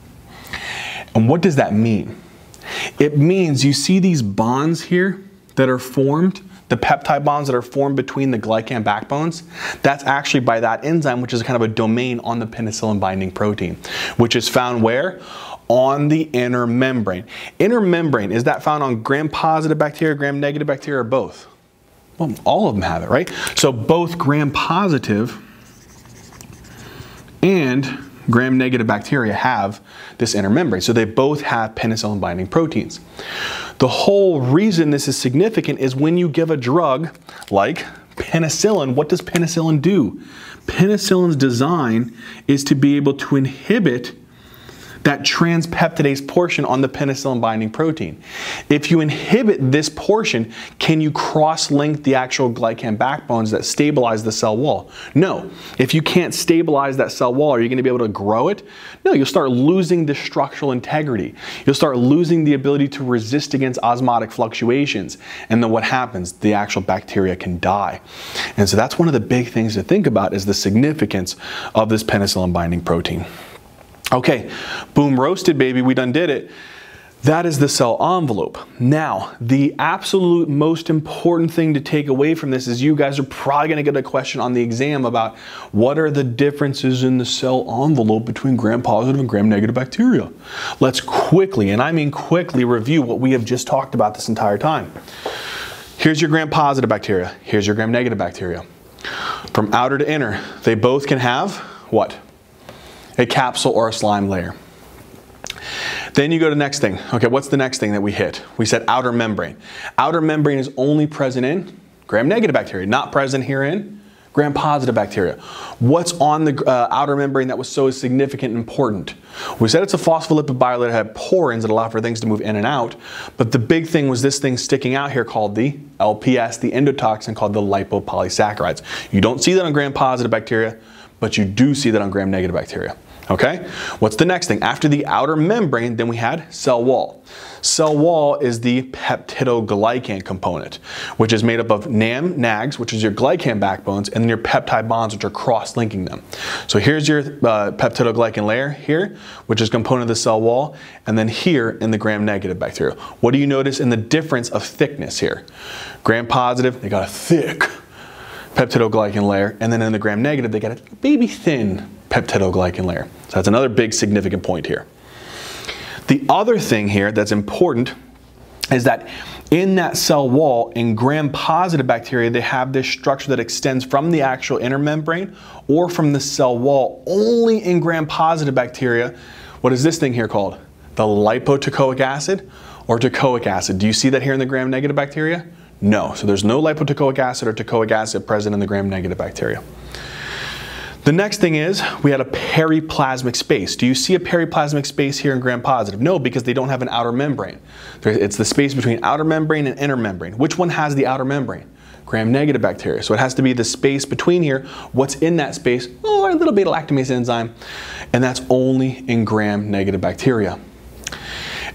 And what does that mean? It means you see these bonds here that are formed, the peptide bonds that are formed between the glycan backbones, that's actually by that enzyme, which is kind of a domain on the penicillin binding protein, which is found where? On the inner membrane. Inner membrane, is that found on gram-positive bacteria, gram-negative bacteria, or both? Well, all of them have it, right? So both gram-positive and gram-negative bacteria have this inner membrane. So they both have penicillin binding proteins. The whole reason this is significant is when you give a drug like penicillin, what does penicillin do? Penicillin's design is to be able to inhibit that transpeptidase portion on the penicillin binding protein. If you inhibit this portion, can you cross-link the actual glycan backbones that stabilize the cell wall? No. If you can't stabilize that cell wall, are you going to be able to grow it? No, you'll start losing the structural integrity. You'll start losing the ability to resist against osmotic fluctuations. And then what happens? The actual bacteria can die. And so that's one of the big things to think about is the significance of this penicillin binding protein. Okay, boom, roasted baby, we done did it. That is the cell envelope. Now, the absolute most important thing to take away from this is you guys are probably gonna get a question on the exam about what are the differences in the cell envelope between gram-positive and gram-negative bacteria. Let's quickly, and I mean quickly, review what we have just talked about this entire time. Here's your gram-positive bacteria. Here's your gram-negative bacteria. From outer to inner, they both can have what? A capsule or a slime layer. Then you go to the next thing. Okay, what's the next thing that we hit? We said outer membrane. Outer membrane is only present in gram-negative bacteria, not present here in gram-positive bacteria. What's on the uh, outer membrane that was so significant and important? We said it's a phospholipid bilayer that had porins that allow for things to move in and out, but the big thing was this thing sticking out here called the LPS, the endotoxin called the lipopolysaccharides. You don't see that on gram-positive bacteria, but you do see that on gram-negative bacteria. Okay, what's the next thing? After the outer membrane, then we had cell wall. Cell wall is the peptidoglycan component, which is made up of NAM, NAGs, which is your glycan backbones, and then your peptide bonds, which are cross-linking them. So here's your uh, peptidoglycan layer here, which is component of the cell wall, and then here in the gram-negative bacteria. What do you notice in the difference of thickness here? Gram-positive, they got a thick peptidoglycan layer, and then in the gram-negative, they got a baby thin peptidoglycan layer. So that's another big significant point here. The other thing here that's important is that in that cell wall, in gram-positive bacteria, they have this structure that extends from the actual inner membrane or from the cell wall. Only in gram-positive bacteria, what is this thing here called? The lipoteichoic acid or teichoic acid. Do you see that here in the gram-negative bacteria? No, so there's no lipoteichoic acid or teichoic acid present in the gram-negative bacteria. The next thing is we had a periplasmic space. Do you see a periplasmic space here in gram-positive? No, because they don't have an outer membrane. It's the space between outer membrane and inner membrane. Which one has the outer membrane? Gram-negative bacteria. So it has to be the space between here. What's in that space? Oh, a little beta-lactamase enzyme. And that's only in gram-negative bacteria.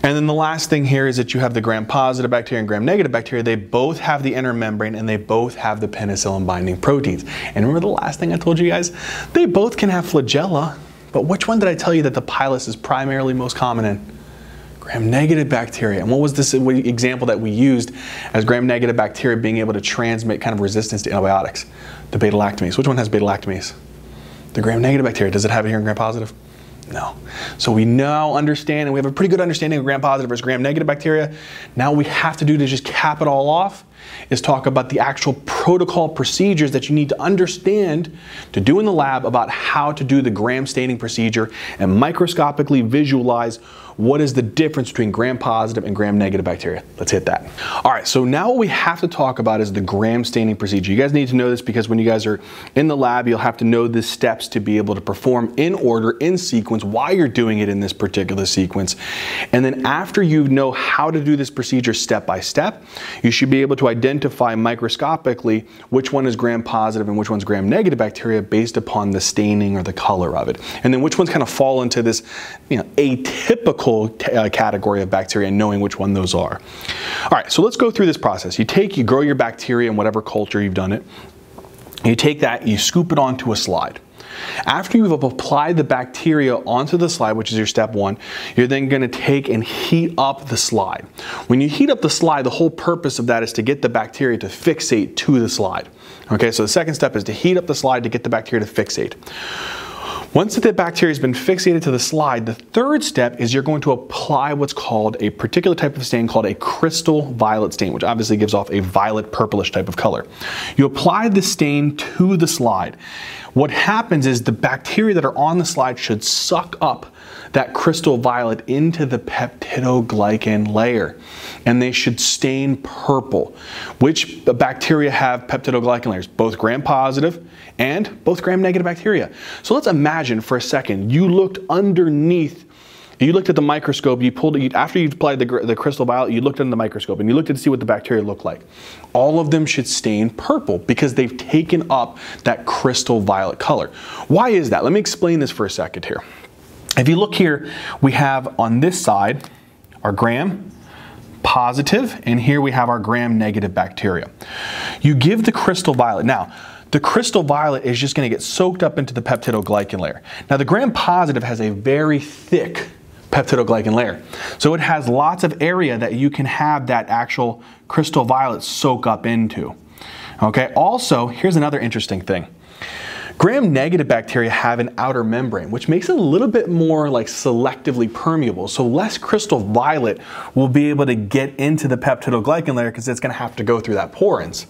And then the last thing here is that you have the gram-positive bacteria and gram-negative bacteria. They both have the inner membrane and they both have the penicillin binding proteins. And remember the last thing I told you guys? They both can have flagella, but which one did I tell you that the pilus is primarily most common in? Gram-negative bacteria. And what was this example that we used as gram-negative bacteria being able to transmit kind of resistance to antibiotics? The beta-lactamase. Which one has beta-lactamase? The gram-negative bacteria. Does it have it here in gram-positive? No. So we now understand, and we have a pretty good understanding of gram-positive versus gram-negative bacteria. Now what we have to do to just cap it all off is talk about the actual protocol procedures that you need to understand to do in the lab about how to do the gram staining procedure and microscopically visualize what is the difference between gram-positive and gram-negative bacteria. Let's hit that. All right, so now what we have to talk about is the gram staining procedure. You guys need to know this because when you guys are in the lab, you'll have to know the steps to be able to perform in order, in sequence, why you're doing it in this particular sequence. And then after you know how to do this procedure step by step, you should be able to identify microscopically which one is gram-positive and which one's gram-negative bacteria based upon the staining or the color of it. And then which ones kind of fall into this you know, atypical uh, category of bacteria and knowing which one those are. All right, so let's go through this process. You take, you grow your bacteria in whatever culture you've done it. You take that, you scoop it onto a slide. After you've applied the bacteria onto the slide, which is your step one, you're then going to take and heat up the slide. When you heat up the slide, the whole purpose of that is to get the bacteria to fixate to the slide. Okay, so the second step is to heat up the slide to get the bacteria to fixate. Once the bacteria has been fixated to the slide, the third step is you're going to apply what's called a particular type of stain called a crystal violet stain, which obviously gives off a violet purplish type of color. You apply the stain to the slide. What happens is the bacteria that are on the slide should suck up that crystal violet into the peptidoglycan layer and they should stain purple. Which bacteria have peptidoglycan layers? Both gram-positive and both gram-negative bacteria. So let's imagine for a second you looked underneath you looked at the microscope, you pulled it, after you applied the, the crystal violet, you looked under the microscope and you looked to see what the bacteria looked like. All of them should stain purple because they've taken up that crystal violet color. Why is that? Let me explain this for a second here. If you look here, we have on this side our gram positive, and here we have our gram negative bacteria. You give the crystal violet. Now, the crystal violet is just going to get soaked up into the peptidoglycan layer. Now, the gram positive has a very thick peptidoglycan layer. So it has lots of area that you can have that actual crystal violet soak up into. Okay, also, here's another interesting thing. Gram-negative bacteria have an outer membrane, which makes it a little bit more like selectively permeable. So less crystal violet will be able to get into the peptidoglycan layer because it's going to have to go through that porins.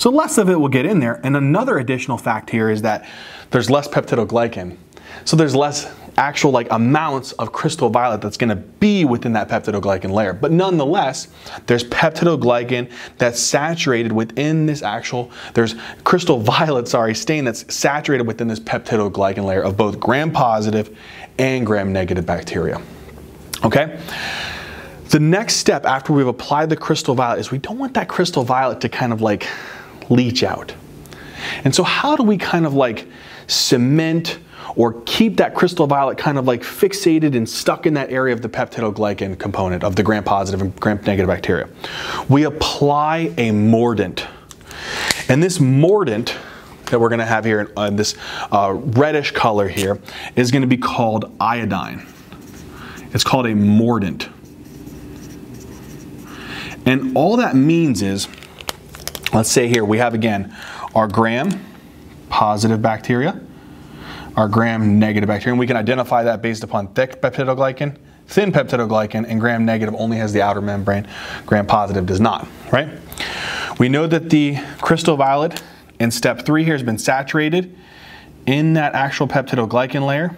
So less of it will get in there. And another additional fact here is that there's less peptidoglycan. So there's less actual like amounts of crystal violet that's going to be within that peptidoglycan layer. But nonetheless, there's peptidoglycan that's saturated within this actual, there's crystal violet, sorry, stain that's saturated within this peptidoglycan layer of both gram-positive and gram-negative bacteria. Okay? The next step after we've applied the crystal violet is we don't want that crystal violet to kind of like leach out. And so how do we kind of like cement or keep that crystal violet kind of like fixated and stuck in that area of the peptidoglycan component of the gram-positive and gram-negative bacteria. We apply a mordant. And this mordant that we're going to have here in uh, this uh, reddish color here is going to be called iodine. It's called a mordant. And all that means is, let's say here we have again our gram positive bacteria, our gram negative bacteria, and we can identify that based upon thick peptidoglycan, thin peptidoglycan, and gram negative only has the outer membrane, gram positive does not, right? We know that the crystal violet in step three here has been saturated in that actual peptidoglycan layer.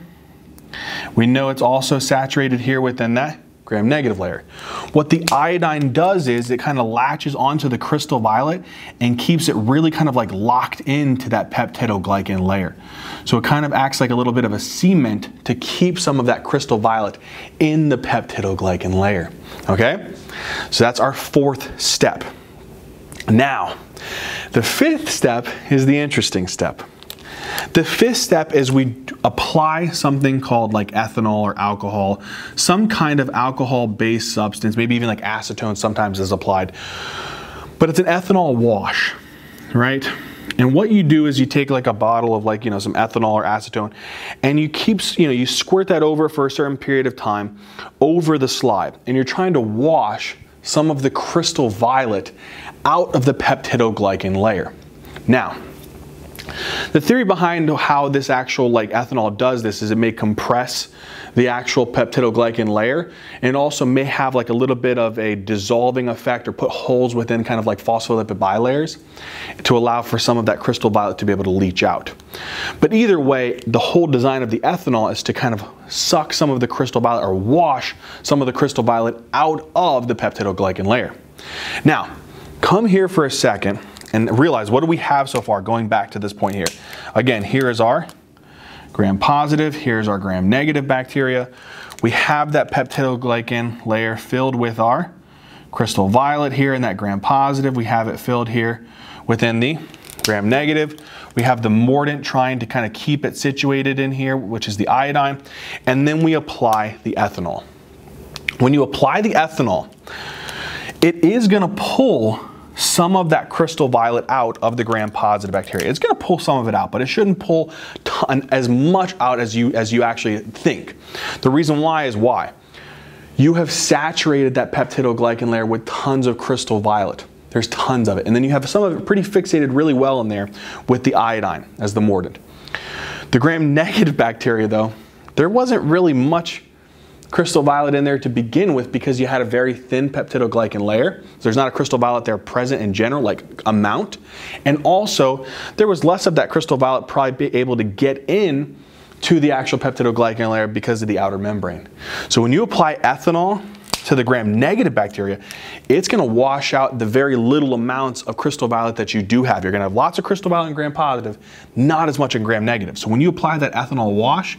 We know it's also saturated here within that gram negative layer. What the iodine does is it kind of latches onto the crystal violet and keeps it really kind of like locked into that peptidoglycan layer. So it kind of acts like a little bit of a cement to keep some of that crystal violet in the peptidoglycan layer. Okay? So that's our fourth step. Now, the fifth step is the interesting step. The fifth step is we apply something called like ethanol or alcohol, some kind of alcohol-based substance, maybe even like acetone sometimes is applied. But it's an ethanol wash, right? And what you do is you take like a bottle of like, you know, some ethanol or acetone and you keep, you know, you squirt that over for a certain period of time over the slide and you're trying to wash some of the crystal violet out of the peptidoglycan layer. Now, the theory behind how this actual like ethanol does this is it may compress the actual peptidoglycan layer and also may have like a little bit of a dissolving effect or put holes within kind of like phospholipid bilayers to allow for some of that crystal violet to be able to leach out. But either way, the whole design of the ethanol is to kind of suck some of the crystal violet or wash some of the crystal violet out of the peptidoglycan layer. Now, come here for a second and realize what do we have so far going back to this point here. Again, here is our gram positive, here's our gram negative bacteria. We have that peptidoglycan layer filled with our crystal violet here in that gram positive. We have it filled here within the gram negative. We have the mordant trying to kind of keep it situated in here, which is the iodine. And then we apply the ethanol. When you apply the ethanol, it is going to pull some of that crystal violet out of the gram-positive bacteria. It's going to pull some of it out, but it shouldn't pull ton, as much out as you, as you actually think. The reason why is why? You have saturated that peptidoglycan layer with tons of crystal violet. There's tons of it. And then you have some of it pretty fixated really well in there with the iodine as the mordant. The gram-negative bacteria, though, there wasn't really much crystal violet in there to begin with because you had a very thin peptidoglycan layer. So there's not a crystal violet there present in general, like amount. And also, there was less of that crystal violet probably be able to get in to the actual peptidoglycan layer because of the outer membrane. So when you apply ethanol to the gram-negative bacteria, it's going to wash out the very little amounts of crystal violet that you do have. You're going to have lots of crystal violet in gram-positive, not as much in gram-negative. So when you apply that ethanol wash,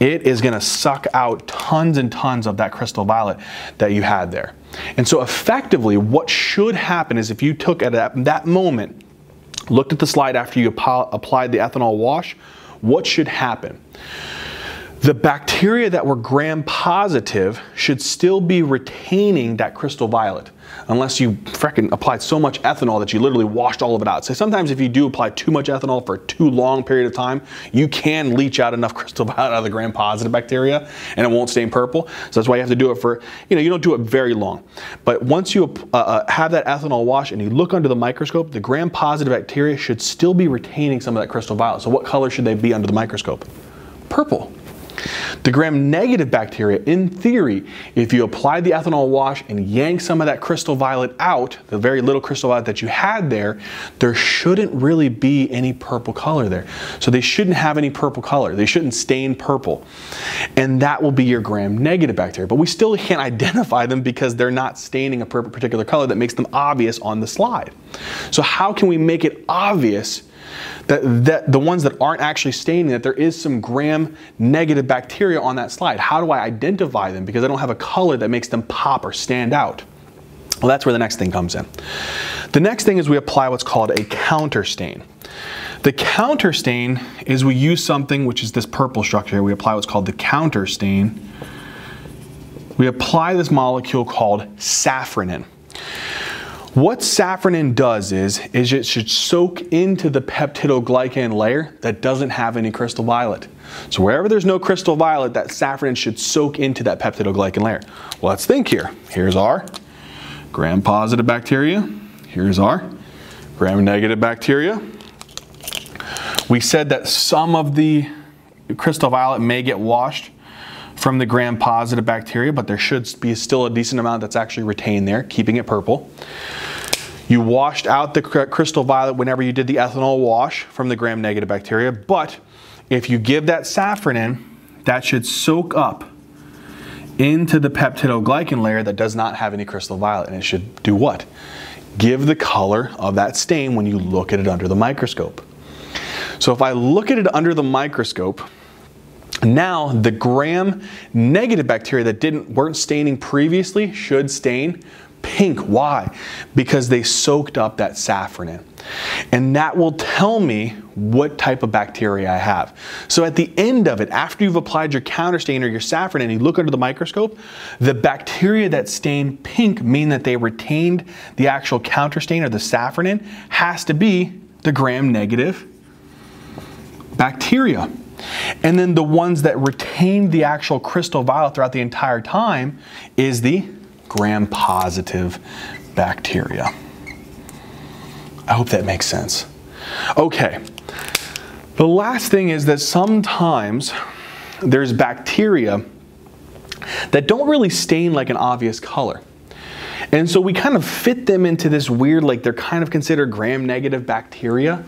it is going to suck out tons and tons of that crystal violet that you had there. And so effectively, what should happen is if you took at that moment, looked at the slide after you applied the ethanol wash, what should happen? The bacteria that were gram positive should still be retaining that crystal violet unless you freaking applied so much ethanol that you literally washed all of it out. So sometimes if you do apply too much ethanol for too long period of time, you can leach out enough [laughs] crystal violet out of the gram positive bacteria and it won't stain purple. So that's why you have to do it for, you know, you don't do it very long. But once you uh, uh, have that ethanol wash and you look under the microscope, the gram positive bacteria should still be retaining some of that crystal violet. So what color should they be under the microscope? Purple. The gram-negative bacteria, in theory, if you apply the ethanol wash and yank some of that crystal violet out, the very little crystal violet that you had there, there shouldn't really be any purple color there. So they shouldn't have any purple color. They shouldn't stain purple. And that will be your gram-negative bacteria. But we still can't [laughs] identify them because they're not staining a particular color that makes them obvious on the slide. So how can we make it obvious that, that the ones that aren't actually staining, that there is some gram negative bacteria on that slide. How do I identify them? Because I don't have a color that makes them pop or stand out. Well, that's where the next thing comes in. The next thing is we apply what's called a counter stain. The counter stain is we use something which is this purple structure. We apply what's called the counter stain. We apply this molecule called safranin. What safranin does is, is it should soak into the peptidoglycan layer that doesn't have any crystal violet. So wherever there's no crystal violet, that safranin should soak into that peptidoglycan layer. Well, let's think here. Here's our gram-positive bacteria. Here's our gram-negative bacteria. We said that some of the crystal violet may get washed from the gram-positive bacteria, but there should be still a decent amount that's actually retained there, keeping it purple. You washed out the crystal violet whenever you did the ethanol wash from the gram-negative bacteria, but if you give that safranin, that should soak up into the peptidoglycan layer that does not have any crystal violet, and it should do what? Give the color of that stain when you look at it under the microscope. So if I look at it under the microscope, now the gram negative bacteria that didn't weren't staining previously should stain pink. Why? Because they soaked up that safranin. And that will tell me what type of bacteria I have. So at the end of it, after you've applied your counterstain or your safranin and you look under the microscope, the bacteria that stain pink mean that they retained the actual counterstain or the safranin has to be the gram-negative bacteria. And then the ones that retained the actual crystal violet throughout the entire time is the gram-positive bacteria. I hope that makes sense. Okay, the last thing is that sometimes there's bacteria that don't really stain like an obvious color. And so we kind of fit them into this weird, like they're kind of considered gram-negative bacteria,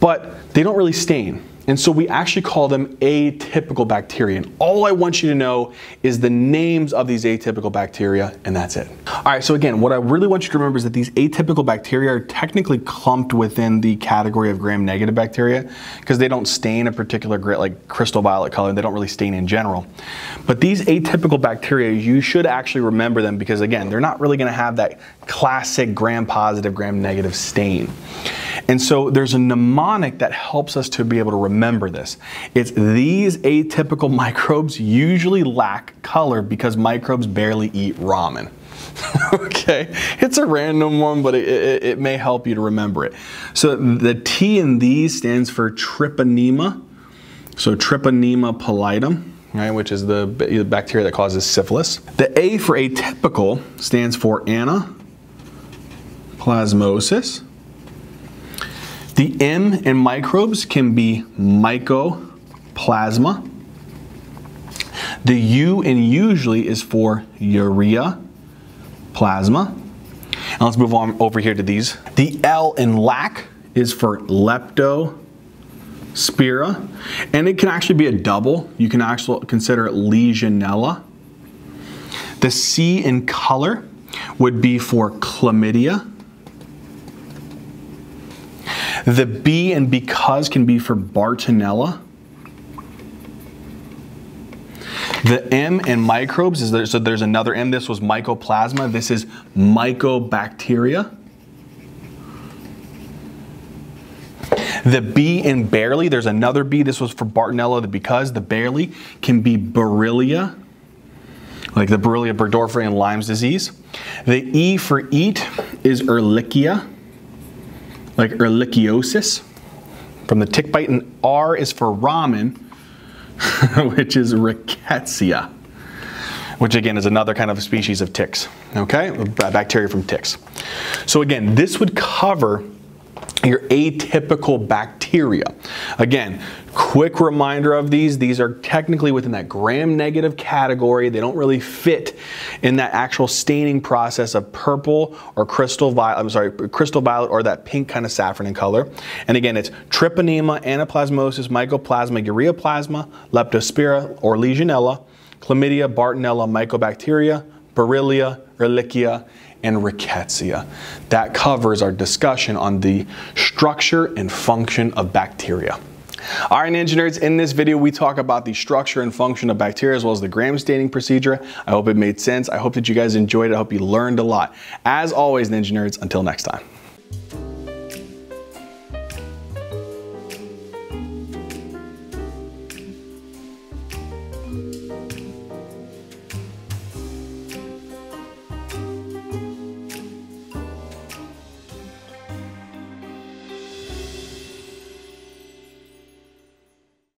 but they don't really stain. And so we actually call them atypical bacteria. And all I want you to know is the names of these atypical bacteria, and that's it. All right, so again, what I really want you to remember is that these atypical bacteria are technically clumped within the category of gram-negative bacteria because they don't stain a particular like crystal violet color. and They don't really stain in general. But these atypical bacteria, you should actually remember them because again, they're not really gonna have that classic gram-positive, gram-negative stain. And so there's a mnemonic that helps us to be able to remember this. It's these atypical [laughs] microbes usually lack color because microbes barely eat ramen. [laughs] okay, it's a random one, but it, it, it, may help you to remember it. So the T in these stands for treponema. So treponema pallidum, right, which is the bacteria that causes syphilis. The A for atypical stands for anaplasmosis. The M in microbes can be mycoplasma. The U in usually is for urea plasma. Now let's move on over here to these. The L in lack is for leptospira, and it can actually be a double. You can actually consider it Legionella. The C in color would be for chlamydia. The B and because can be for Bartonella. The M in microbes is there, so there's another M. This was mycoplasma. This is mycobacteria. The B in barley, there's another B. This was for Bartonella. The because the barley can be Borrelia, like the Borrelia burgdorferi and Lyme's disease. The E for eat is Ehrlichia like ehrlichiosis from the tick bite, and R is for ramen, [laughs] which is rickettsia, which again is another kind of species of ticks, okay? Bacteria from ticks. So again, this would cover your atypical bacteria. Again, quick reminder of these. These are technically within that gram-negative category. They don't really fit in that actual staining process of purple or crystal violet, I'm sorry, crystal violet or that pink kind of safranin color. And again, it's treponema, anaplasmosis, mycoplasma, ureaplasma, leptospira or Legionella, chlamydia, Bartonella, mycobacteria, Borrelia, Ehrlichia, and rickettsia. That covers our discussion on the structure and function of bacteria. All right, Nerds, in this video, we talk about the structure and function of bacteria as well as the gram staining procedure. I hope it made sense. I hope that you guys enjoyed it. I hope you learned a lot. As always, Nerds, until next time.